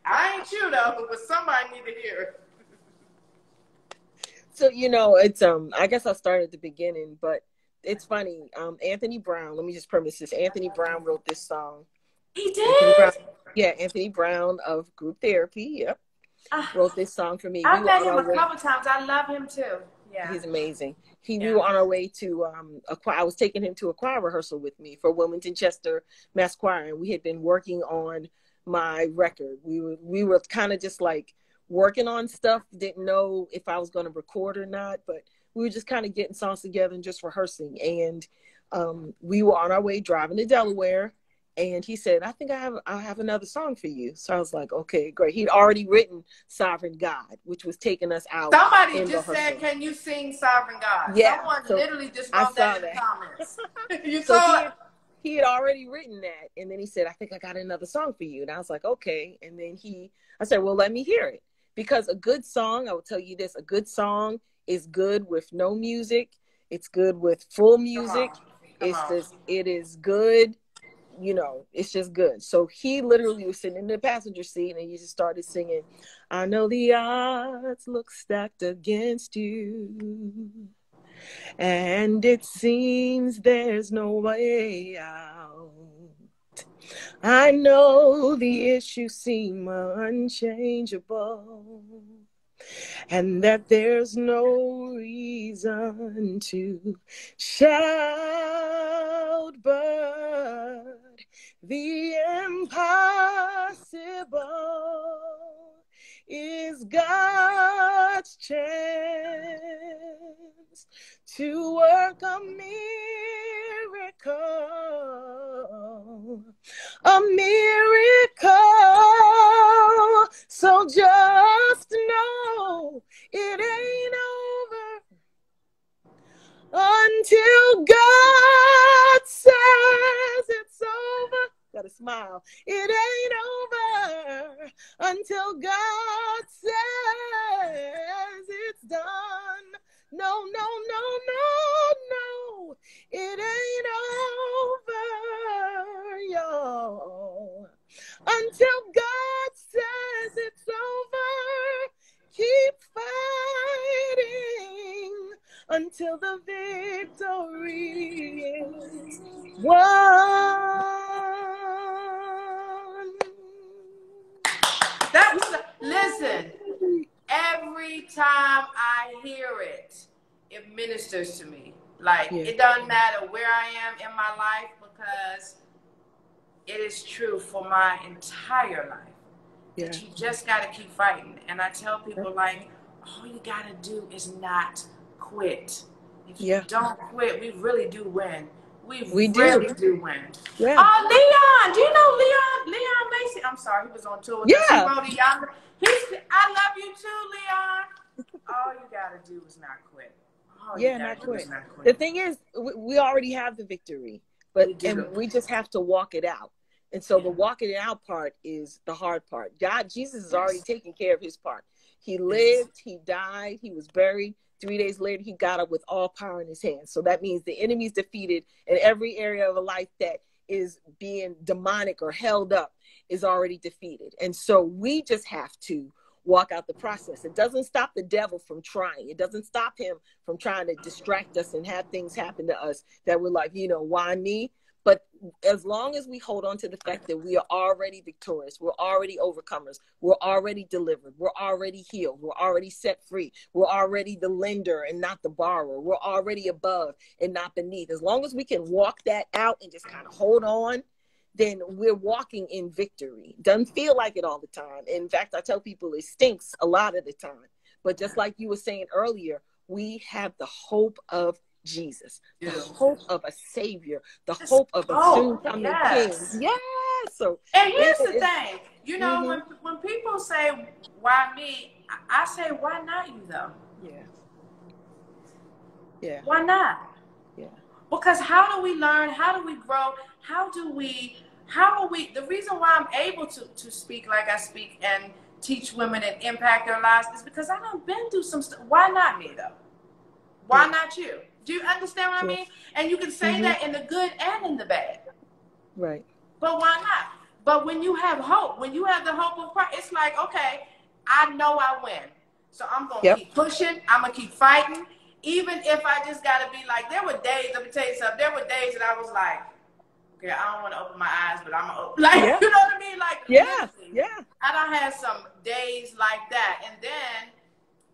Speaker 1: I ain't you though, but somebody need to hear it.
Speaker 2: So you know, it's um. I guess I'll start at the beginning, but it's funny. Um, Anthony Brown. Let me just premise this. Anthony Brown wrote this song.
Speaker 1: He
Speaker 2: Anthony Brown,
Speaker 1: did.
Speaker 2: yeah, Anthony Brown of Group Therapy. Yep,
Speaker 1: Ah,
Speaker 2: wrote this song for me.
Speaker 1: I've
Speaker 2: We
Speaker 1: met him a
Speaker 2: way-
Speaker 1: couple times. I love him too. Yeah.
Speaker 2: He's amazing. He we
Speaker 1: Yeah.
Speaker 2: were on our way to um a choir. I was taking him to a choir rehearsal with me for Wilmington Chester Mass Choir, and we had been working on my record. We were we were kind of just like working on stuff. Didn't know if I was going to record or not, but we were just kind of getting songs together and just rehearsing. And um, we were on our way driving to Delaware, and he said, "I think I have I have another song for you." So I was like, "Okay, great." He'd already written "Sovereign God," which was taking us out.
Speaker 1: Somebody just
Speaker 2: rehearsal.
Speaker 1: said, "Can you sing Sovereign God?"
Speaker 2: Yeah,
Speaker 1: Someone
Speaker 2: so
Speaker 1: literally just wrote that in the comments. you
Speaker 2: So
Speaker 1: saw
Speaker 2: he had, he had already written that, and then he said, "I think I got another song for you." And I was like, "Okay." And then he, I said, "Well, let me hear it," because a good song, I will tell you this: a good song is good with no music. It's good with full music. It's just, it is good. You know, it's just good. So he literally was sitting in the passenger seat, and he just started singing, "I know the odds look stacked against you." and it seems there's no way out. I know the issues seem unchangeable, and that there's no reason to shout, but the impossible is God's chance to work a miracle, a miracle. So just know it ain't over until God says it's over. Gotta smile. It ain't over until God says it's done. No, no, no, no, no. It ain't over, y'all. Until God says it's over, keep fighting until the victory is won.
Speaker 1: Ministers to me. Like
Speaker 2: Yeah.
Speaker 1: it doesn't matter where I am in my life because it is true for my entire life.
Speaker 2: Yeah.
Speaker 1: that you just got to keep fighting. And I tell people, like, all you got to do is not quit. If you don't quit, we really do win. We,
Speaker 2: We do.
Speaker 1: really do. win.
Speaker 2: Yeah.
Speaker 1: Oh, Leon, do you know Leon? Leon Macy. I'm sorry, he was on tour. with.
Speaker 2: Yeah.
Speaker 1: He wrote a. He's, I love you too, Leon. All you got to do is not quit. Oh, you
Speaker 2: Yeah, not quit.
Speaker 1: not quit.
Speaker 2: The thing is, we, we already have the victory, but
Speaker 1: We
Speaker 2: and we just have to walk it out. And so the walking it out part is the hard part. God, Jesus is already
Speaker 1: Yes.
Speaker 2: taking care of his part. He lived, he died, he was buried. Three days later, he got up with all power in his hands. So that means the enemy's defeated, in every area of a life that is being demonic or held up is already defeated. And so we just have to walk out the process. It doesn't stop the devil from trying. It doesn't stop him from trying to distract us and have things happen to us that we're like, you know, why me? But as long as we hold on to the fact that we are already victorious, we're already overcomers, we're already delivered, we're already healed, we're already set free, we're already the lender and not the borrower, we're already above and not beneath. As long as we can walk that out and just kind of hold on, then we're walking in victory. Doesn't feel like it all the time. In fact, I tell people it stinks a lot of the time. But just like you were saying earlier, we have the hope of Jesus, the
Speaker 1: Yeah.
Speaker 2: hope of a Savior, the hope of a
Speaker 1: hope,
Speaker 2: soon coming
Speaker 1: yes.
Speaker 2: King. Yes. So
Speaker 1: And here's
Speaker 2: Yeah,
Speaker 1: the thing, you know,
Speaker 2: Mhm.
Speaker 1: when when people say why me, I- I say why not you though?
Speaker 2: yeah, yeah,
Speaker 1: Why not? Because how do we learn? How do we grow? How do we? How are we? The reason why I'm able to to speak like I speak and teach women and impact their lives is because I done been through some stuff. Why not me though? Why not you? Do you understand what I mean? And you can say
Speaker 2: Mhm.
Speaker 1: that in the good and in the bad.
Speaker 2: right.
Speaker 1: But why not? But when you have hope, when you have the hope of Christ, it's like, okay, I know I win. So I'm gonna
Speaker 2: Yep.
Speaker 1: keep pushing, I'm gonna keep fighting. Even if I just gotta be like, there were days, let me tell you something, there were days that I was like, okay, I don't wanna open my eyes, but I'm gonna open like
Speaker 2: Yeah.
Speaker 1: you know what I mean? Like
Speaker 2: Yeah, yeah,
Speaker 1: I don't have some days like that. And then,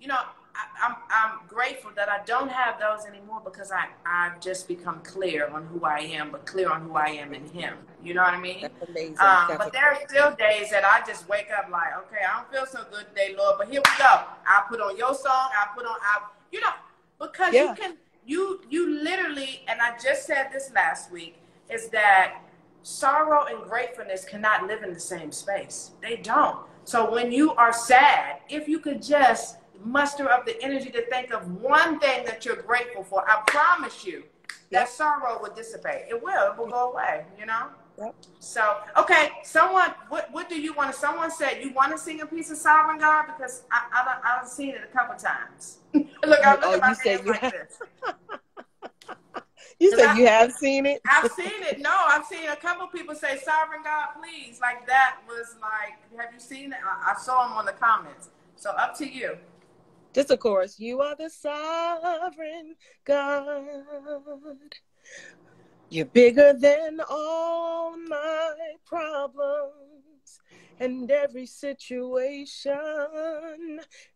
Speaker 1: you know, I, I'm I'm grateful that I don't have those anymore because I, I've just become clear on who I am, but clear on who I am in him. You know what I mean?
Speaker 2: that's amazing.
Speaker 1: Um,
Speaker 2: That's
Speaker 1: but there are still days that I just wake up like, okay, I don't feel so good today, Lord, but here we go. I put on your song. I put on, I, you know, because
Speaker 2: Yeah.
Speaker 1: you can, you, you literally, and I just said this last week, is that sorrow and gratefulness cannot live in the same space. They don't. So when you are sad, if you could just muster up the energy to think of one thing that you're grateful for, I promise you that sorrow will dissipate. It will. It will go away. You know.
Speaker 2: Yep.
Speaker 1: So okay, someone, what what do you want to? Someone said you want to sing a piece of Sovereign God because I I done, I've seen it a couple times. look, I look
Speaker 2: Oh,
Speaker 1: at my
Speaker 2: you said
Speaker 1: hands
Speaker 2: you
Speaker 1: like
Speaker 2: have-
Speaker 1: this.
Speaker 2: You said
Speaker 1: I-
Speaker 2: you have seen it.
Speaker 1: I've seen it. No, I've seen a couple people say Sovereign God, please. Like that was like, have you seen it? I, I saw them on the comments. So up to you.
Speaker 2: Just a chorus. You are the sovereign God. You're bigger than all my problems and every situation.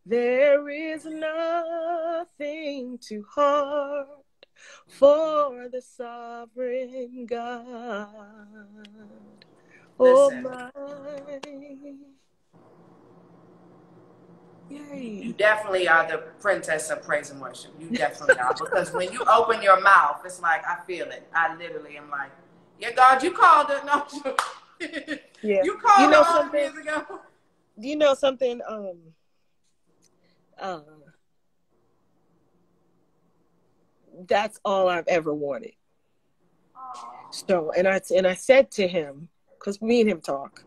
Speaker 2: There is nothing too hard for the sovereign God. Oh
Speaker 1: Listen.
Speaker 2: My.
Speaker 1: you definitely are the princess of praise and worship. You definitely are because when you open your mouth, it's like I feel it. I literally am like, yeah, God, you called it. No,
Speaker 2: yeah.
Speaker 1: you called
Speaker 2: You know
Speaker 1: it
Speaker 2: something?
Speaker 1: years ago.
Speaker 2: you know something um uh that's all i've ever wanted so and i and i said to him because me and him talk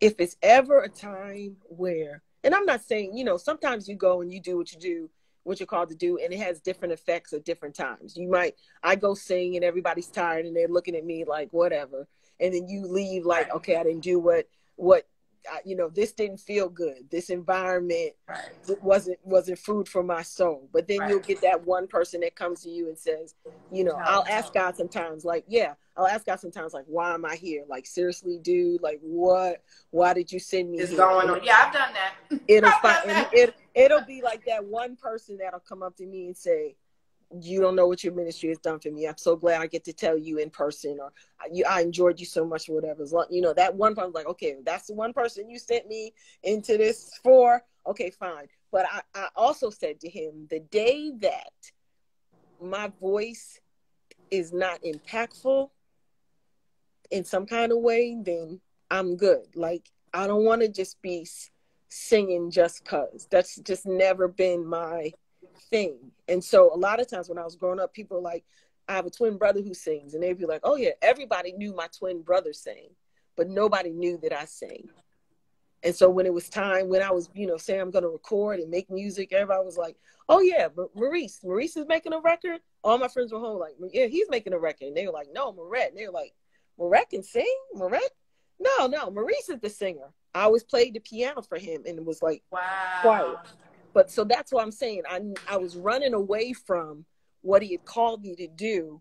Speaker 2: if it's ever a time where and i'm not saying you know sometimes you go and you do what you do what you're called to do and it has different effects at different times. You might i go sing and everybody's tired and they're looking at me like whatever. And then you leave like okay i didn't do what what you know this didn't feel good this environment
Speaker 1: Right.
Speaker 2: wasn't wasn't food for my soul but then
Speaker 1: Right.
Speaker 2: you'll get that one person that comes to you and says you know
Speaker 1: No,
Speaker 2: i'll
Speaker 1: no.
Speaker 2: ask god sometimes like yeah i'll ask god sometimes like why am i here like seriously dude like what why did you send me
Speaker 1: It's
Speaker 2: here?
Speaker 1: going on. Yeah, I've done that.
Speaker 2: it'll
Speaker 1: I've done that.
Speaker 2: it, it'll be like that one person that'll come up to me and say you don't know what your ministry has done for me. I'm so glad i get to tell you in person or you, i enjoyed you so much or whatever. You know that one person like okay that's the one person you sent me into this for? Okay fine. But I, I also said to him the day that my voice is not impactful in some kind of way then i'm good. Like i don't want to just be singing just cuz that's just never been my thing and so a lot of times when i was growing up people were like i have a twin brother who sings and they'd be like oh yeah everybody knew my twin brother sang but nobody knew that i sang and so when it was time when i was you know saying i'm going to record and make music everybody was like oh yeah but maurice maurice is making a record all my friends were home like yeah he's making a record and they were like no Maurette. and they were like Maurette can sing Maurette? no no maurice is the singer i always played the piano for him and it was like
Speaker 1: Wow.
Speaker 2: Quiet. But so that's what I'm saying. I I was running away from what he had called me to do,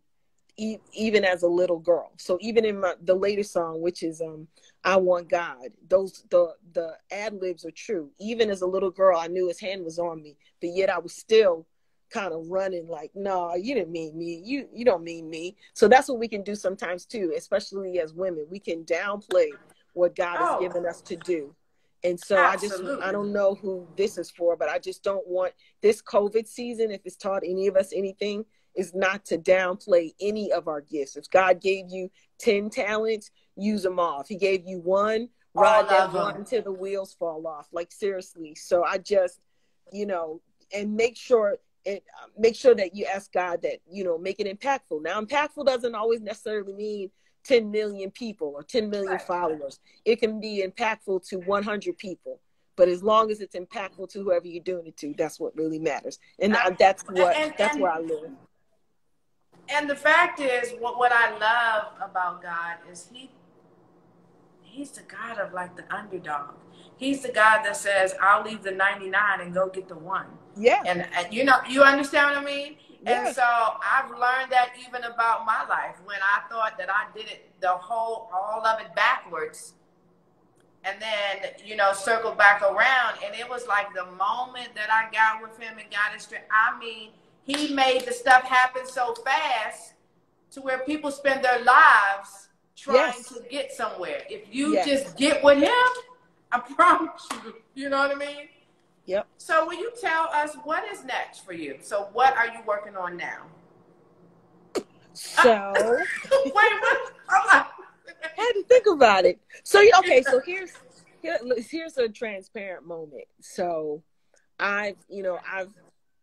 Speaker 2: e- even as a little girl. So even in my the latest song, which is um I Want God, those the the ad libs are true. Even as a little girl, I knew his hand was on me, but yet I was still kind of running like, no, you didn't mean me. You you don't mean me. So that's what we can do sometimes too, especially as women. We can downplay what God
Speaker 1: Oh.
Speaker 2: has given us to do. And so I just I don't know who this is for, but I just don't want this COVID season, if it's taught any of us anything, is not to downplay any of our gifts. If God gave you 10 talents, use them all. If he gave you one, ride that one until the wheels fall off. Like seriously. So I just, you know, and make sure it uh, make sure that you ask God that, you know, make it impactful. Now impactful doesn't always necessarily mean 10 million people or 10 million
Speaker 1: Right.
Speaker 2: followers. It can be impactful to 100 people. But as long as it's impactful to whoever you're doing it to, that's what really matters. And I, that's what
Speaker 1: And-
Speaker 2: that's
Speaker 1: and-
Speaker 2: where I live.
Speaker 1: And the fact is, what what I love about God is He He's the God of like the underdog. He's the God that says, "I'll leave the ninety nine and go get the one."
Speaker 2: Yeah.
Speaker 1: And, and you know, you understand what I mean? And so I've learned that even about my life when I thought that I did it the whole, all of it backwards. And then, you know, circle back around. And it was like the moment that I got with him and got it straight. I mean, he made the stuff happen so fast to where people spend their lives trying
Speaker 2: Yes.
Speaker 1: to get somewhere. If you
Speaker 2: Yes.
Speaker 1: just get with him, I promise you, you know what I mean?
Speaker 2: Yep.
Speaker 1: So will you tell us what is next for you? So what are you working on now?
Speaker 2: So
Speaker 1: Wait, what? Like,
Speaker 2: had to think about it. So okay, so here's here, here's a transparent moment. So I've you know I've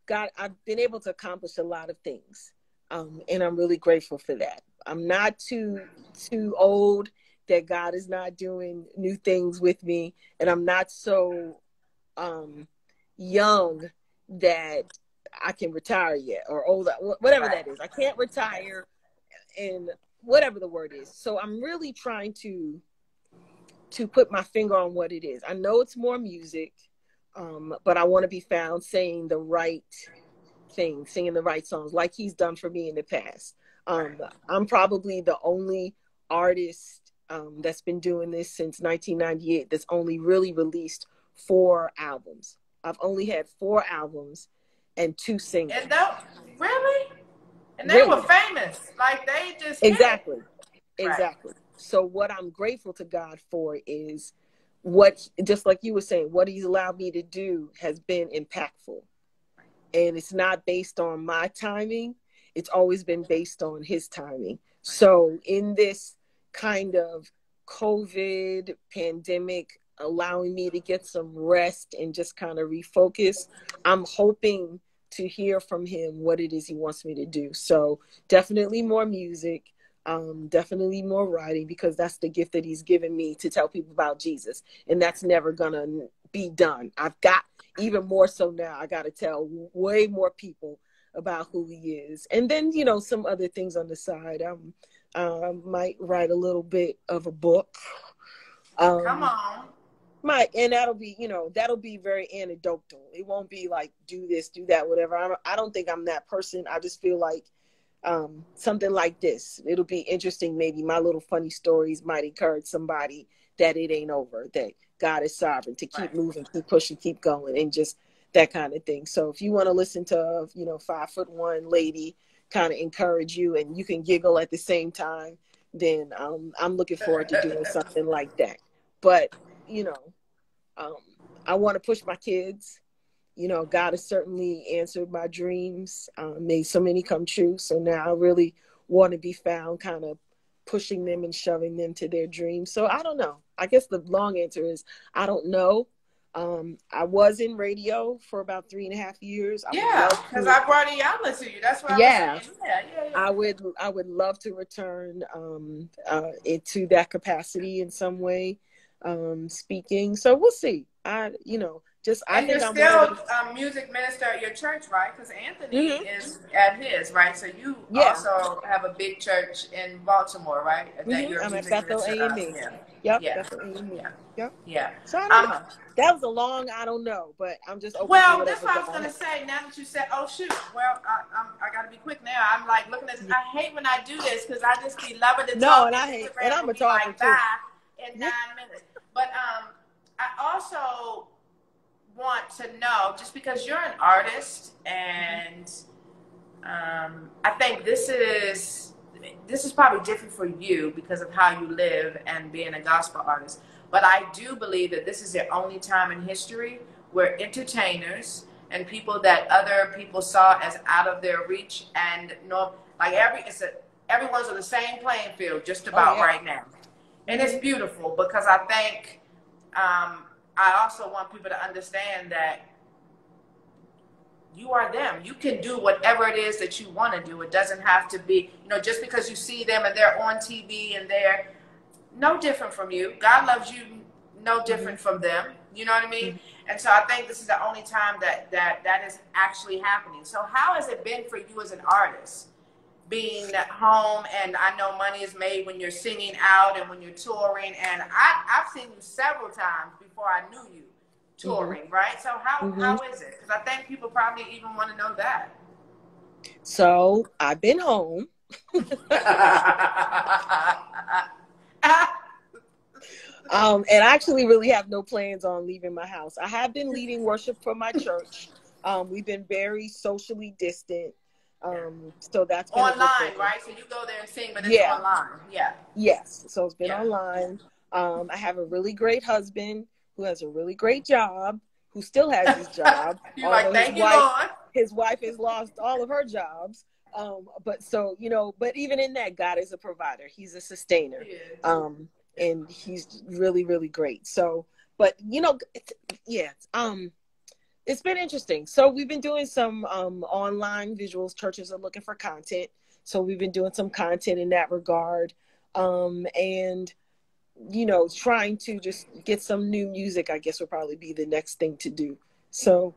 Speaker 2: got I've been able to accomplish a lot of things, um, and I'm really grateful for that. I'm not too too old that God is not doing new things with me, and I'm not so um, young that I can retire yet or older, whatever
Speaker 1: Right.
Speaker 2: that is. I can't retire, and whatever the word is. So I'm really trying to to put my finger on what it is. I know it's more music, um, but I want to be found saying the right thing, singing the right songs, like he's done for me in the past. Um, I'm probably the only artist um, that's been doing this since 1998 that's only really released four albums. I've only had four albums and two singles.
Speaker 1: and that really? And they
Speaker 2: Really.
Speaker 1: were famous. Like they just hit.
Speaker 2: Exactly.
Speaker 1: Right.
Speaker 2: Exactly. So what I'm grateful to God for is what just like you were saying, what he's allowed me to do has been impactful. And it's not based on my timing. It's always been based on his timing. So in this kind of COVID pandemic allowing me to get some rest and just kind of refocus, I'm hoping to hear from him what it is he wants me to do. So definitely more music, um, definitely more writing because that's the gift that he's given me to tell people about Jesus, and that's never gonna be done. I've got even more so now. I got to tell way more people about who he is, and then you know some other things on the side. Um, I might write a little bit of a book.
Speaker 1: Um, Come on
Speaker 2: might and that'll be you know that'll be very anecdotal. It won't be like do this do that whatever. I'm, i don't think i'm that person. I just feel like um, something like this. It'll be interesting. Maybe my little funny stories might encourage somebody that it ain't over that god is sovereign to keep right. moving keep pushing keep going and just that kind of thing. So if you want to listen to you know five foot one lady kind of encourage you and you can giggle at the same time then um, i'm looking forward to doing something like that. But you know, um, I want to push my kids. You know, God has certainly answered my dreams, uh, made so many come true. So now I really want to be found kind of pushing them and shoving them to their dreams. So I don't know. I guess the long answer is I don't know. Um, I was in radio for about three and a half years.
Speaker 1: I yeah, because I brought Iyanla to you. That's what
Speaker 2: yeah. I yeah, yeah, yeah. I would I would love to return um, uh, into that capacity in some way um, speaking. So we'll see. I, you know, just
Speaker 1: I and
Speaker 2: think
Speaker 1: you're I'm still a um, music minister at your church, right? Because Anthony mm-hmm. is at his, right? So you yeah. also have a big church in Baltimore, right?
Speaker 2: Mm-hmm. I'm at Bethel AME. Yep, yeah.
Speaker 1: AME.
Speaker 2: Yeah.
Speaker 1: Yep. Yeah.
Speaker 2: So I don't um, know. That was a long, I don't know, but I'm just
Speaker 1: Well, that's what I was gonna say. Now that you said, "Oh shoot," well, I, I'm, I got to be quick now. I'm like looking at. This. I hate when I do this because I just be loving to talk.
Speaker 2: No, and I hate, and I'm a talker like, too.
Speaker 1: In nine minutes. But um, I also want to know just because you're an artist and um, I think this is this is probably different for you because of how you live and being a gospel artist. But I do believe that this is the only time in history where entertainers and people that other people saw as out of their reach and no like every it's a everyone's on the same playing field just oh, about oh, yeah. right now and it's beautiful because I think um, I also want people to understand that you are them. You can do whatever it is that you want to do. It doesn't have to be, you know, just because you see them and they're on TV and they're no different from you. God loves you no different mm-hmm. from them. You know what I mean? Mm-hmm. And so I think this is the only time that that that is actually happening. So how has it been for you as an artist? Being at home and I know money is made when you're singing out and when you're touring and I, I've seen you several times before I knew you touring, mm-hmm. right? So how, mm-hmm. how is it? Because I think people probably even want to know that.
Speaker 2: So I've been home. um, and I actually really have no plans on leaving my house. I have been leading worship for my church. Um, we've been very socially distant. Um, so that's
Speaker 1: online, right? So you go there and sing, but it's yeah. online. Yeah.
Speaker 2: Yes. So it's been yeah. online. Um, I have a really great husband who has a really great job, who still has his job.
Speaker 1: You're like, thank you,
Speaker 2: wife,
Speaker 1: Lord.
Speaker 2: His wife has lost all of her jobs. Um, but so, you know, but even in that, God is a provider. He's a sustainer. Um, and he's really, really great. So, but you know, yeah, um, it's been interesting. So we've been doing some um, online visuals. Churches are looking for content, so we've been doing some content in that regard, um, and you know, trying to just get some new music. I guess would probably be the next thing to do. So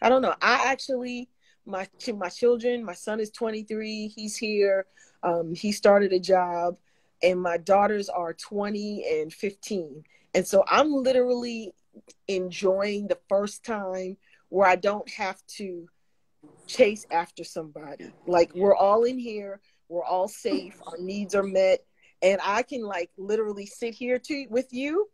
Speaker 2: I don't know. I actually my my children. My son is 23. He's here. Um, he started a job, and my daughters are 20 and 15. And so I'm literally enjoying the first time where I don't have to chase after somebody. Like we're all in here, we're all safe, our needs are met, and I can like literally sit here to with you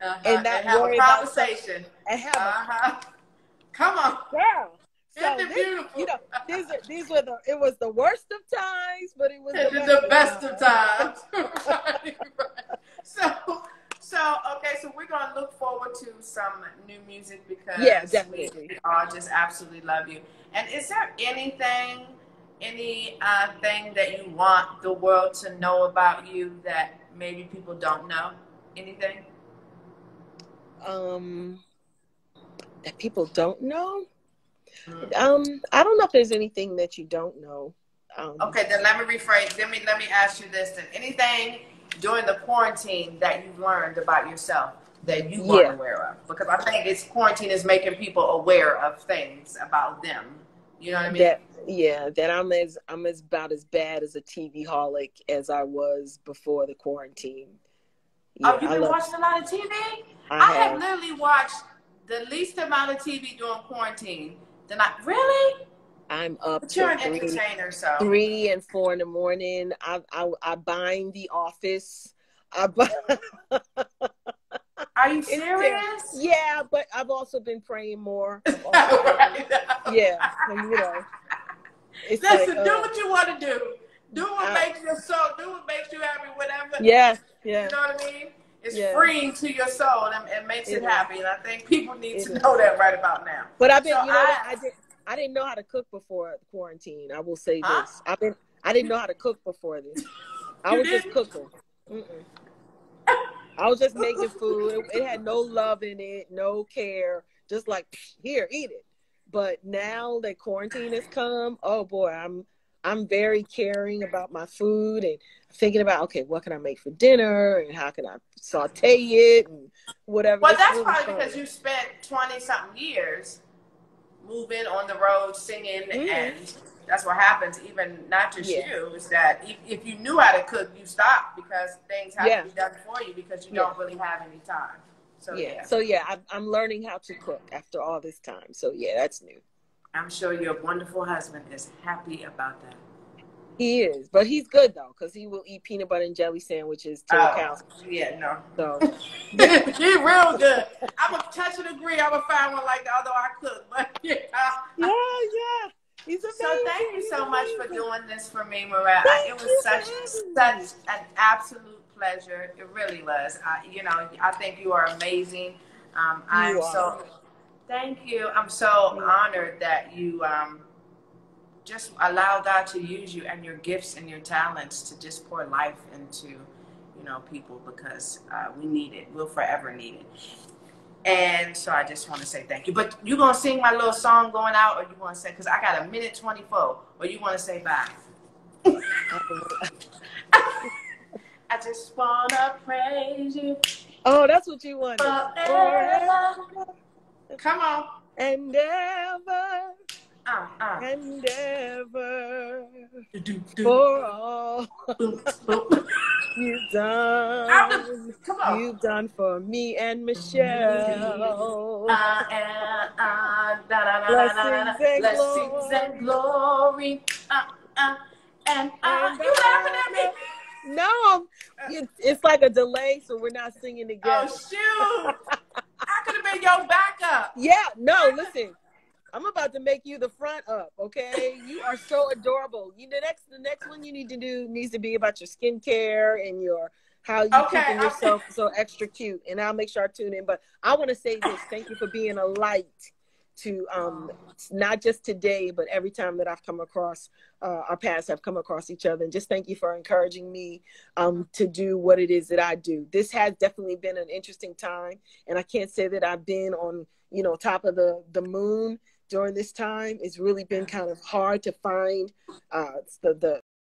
Speaker 1: uh-huh. and not and have worry a conversation
Speaker 2: and have uh-huh.
Speaker 1: a, come on,
Speaker 2: girl. So this, beautiful. you know, these are these were the it was the worst of times, but it was
Speaker 1: the, best, the best of times. right, right. So So okay, so we're gonna look forward to some new music because
Speaker 2: yeah, definitely.
Speaker 1: We all just absolutely love you. And is there anything, any uh, thing that you want the world to know about you that maybe people don't know? Anything?
Speaker 2: Um, that people don't know. Mm-hmm. Um, I don't know if there's anything that you don't know. Um,
Speaker 1: okay, then let me rephrase. Let me let me ask you this: Then anything during the quarantine that you've learned about yourself that you weren't yeah. aware of? Because I think it's quarantine is making people aware of things about them. You know what I mean?
Speaker 2: That, yeah, that I'm as I'm as about as bad as a TV holic as I was before the quarantine.
Speaker 1: Oh, yeah, oh, you've been watching a lot of TV? I, I have. have literally watched the least amount of TV during quarantine. Then I really
Speaker 2: I'm up
Speaker 1: but you're an three, entertainer, so
Speaker 2: three and four in the morning. I I, I bind the office. I bind...
Speaker 1: Are you serious?
Speaker 2: Yeah, but I've also been praying more. right. Yeah, you know.
Speaker 1: Listen, like, do uh, what you want to do. Do what I, makes you soul. Do what makes you happy. Whatever.
Speaker 2: Yeah, yeah.
Speaker 1: You know what I mean? It's yeah. freeing to your soul and, and makes it, it happy. And I think people need it to is. know that right about now.
Speaker 2: But I've been, so you know, I, I did. I didn't know how to cook before quarantine. I will say huh? this. I've been I didn't know how to cook before this. I was just cooking. Mm-mm. I was just making food. It, it, had no love in it, no care. Just like here, eat it. But now that quarantine has come, oh boy, I'm I'm very caring about my food and thinking about okay, what can I make for dinner and how can I saute it and whatever.
Speaker 1: Well, that's really probably fun. because you spent twenty something years moving on the road singing mm-hmm. and that's what happens even not just yeah. you is that if, if, you knew how to cook you stop because things have yeah. to be done for you because you yeah. don't really have any time so yeah,
Speaker 2: so yeah I, i'm learning how to cook after all this time so yeah that's new
Speaker 1: i'm sure your wonderful husband is happy about that
Speaker 2: he is, but he's good though, because he will eat peanut butter and jelly sandwiches till oh, the cows.
Speaker 1: Yeah, no. So he's real good. I'm a touch and agree. I'm gonna find one like the other I cook, but yeah.
Speaker 2: Yeah, yeah. He's amazing.
Speaker 1: So thank you so much for doing this for me, Maurette. It was such such an absolute pleasure. It really was. I, you know, I think you are amazing. Um, I'm so. Thank you. I'm so honored that you. Um, just allow God to use you and your gifts and your talents to just pour life into, you know, people because uh, we need it. We'll forever need it. And so I just want to say thank you. But you gonna sing my little song going out, or you want to say? Because I got a minute twenty four, or you want to say bye? I just wanna praise you.
Speaker 2: Oh, that's what you want.
Speaker 1: Come on.
Speaker 2: And ever
Speaker 1: uh, uh.
Speaker 2: and ever for all you've done. You've done for me and Michele.
Speaker 1: Uh, uh, Blessings, and, Blessings glory. and glory. Uh, uh, and, uh, and you laughing at me?
Speaker 2: No, it's like a delay, so we're not singing together.
Speaker 1: Oh shoot! I could have been your backup.
Speaker 2: Yeah, no, listen. I'm about to make you the front up, okay? You are so adorable. You the next the next one you need to do needs to be about your skincare and your how you okay, keeping yourself okay. so extra cute. And I'll make sure I tune in. But I want to say this: thank you for being a light to um not just today, but every time that I've come across uh, our paths have come across each other. And just thank you for encouraging me um to do what it is that I do. This has definitely been an interesting time, and I can't say that I've been on you know top of the the moon during this time. It's really been kind of hard to find uh, the, the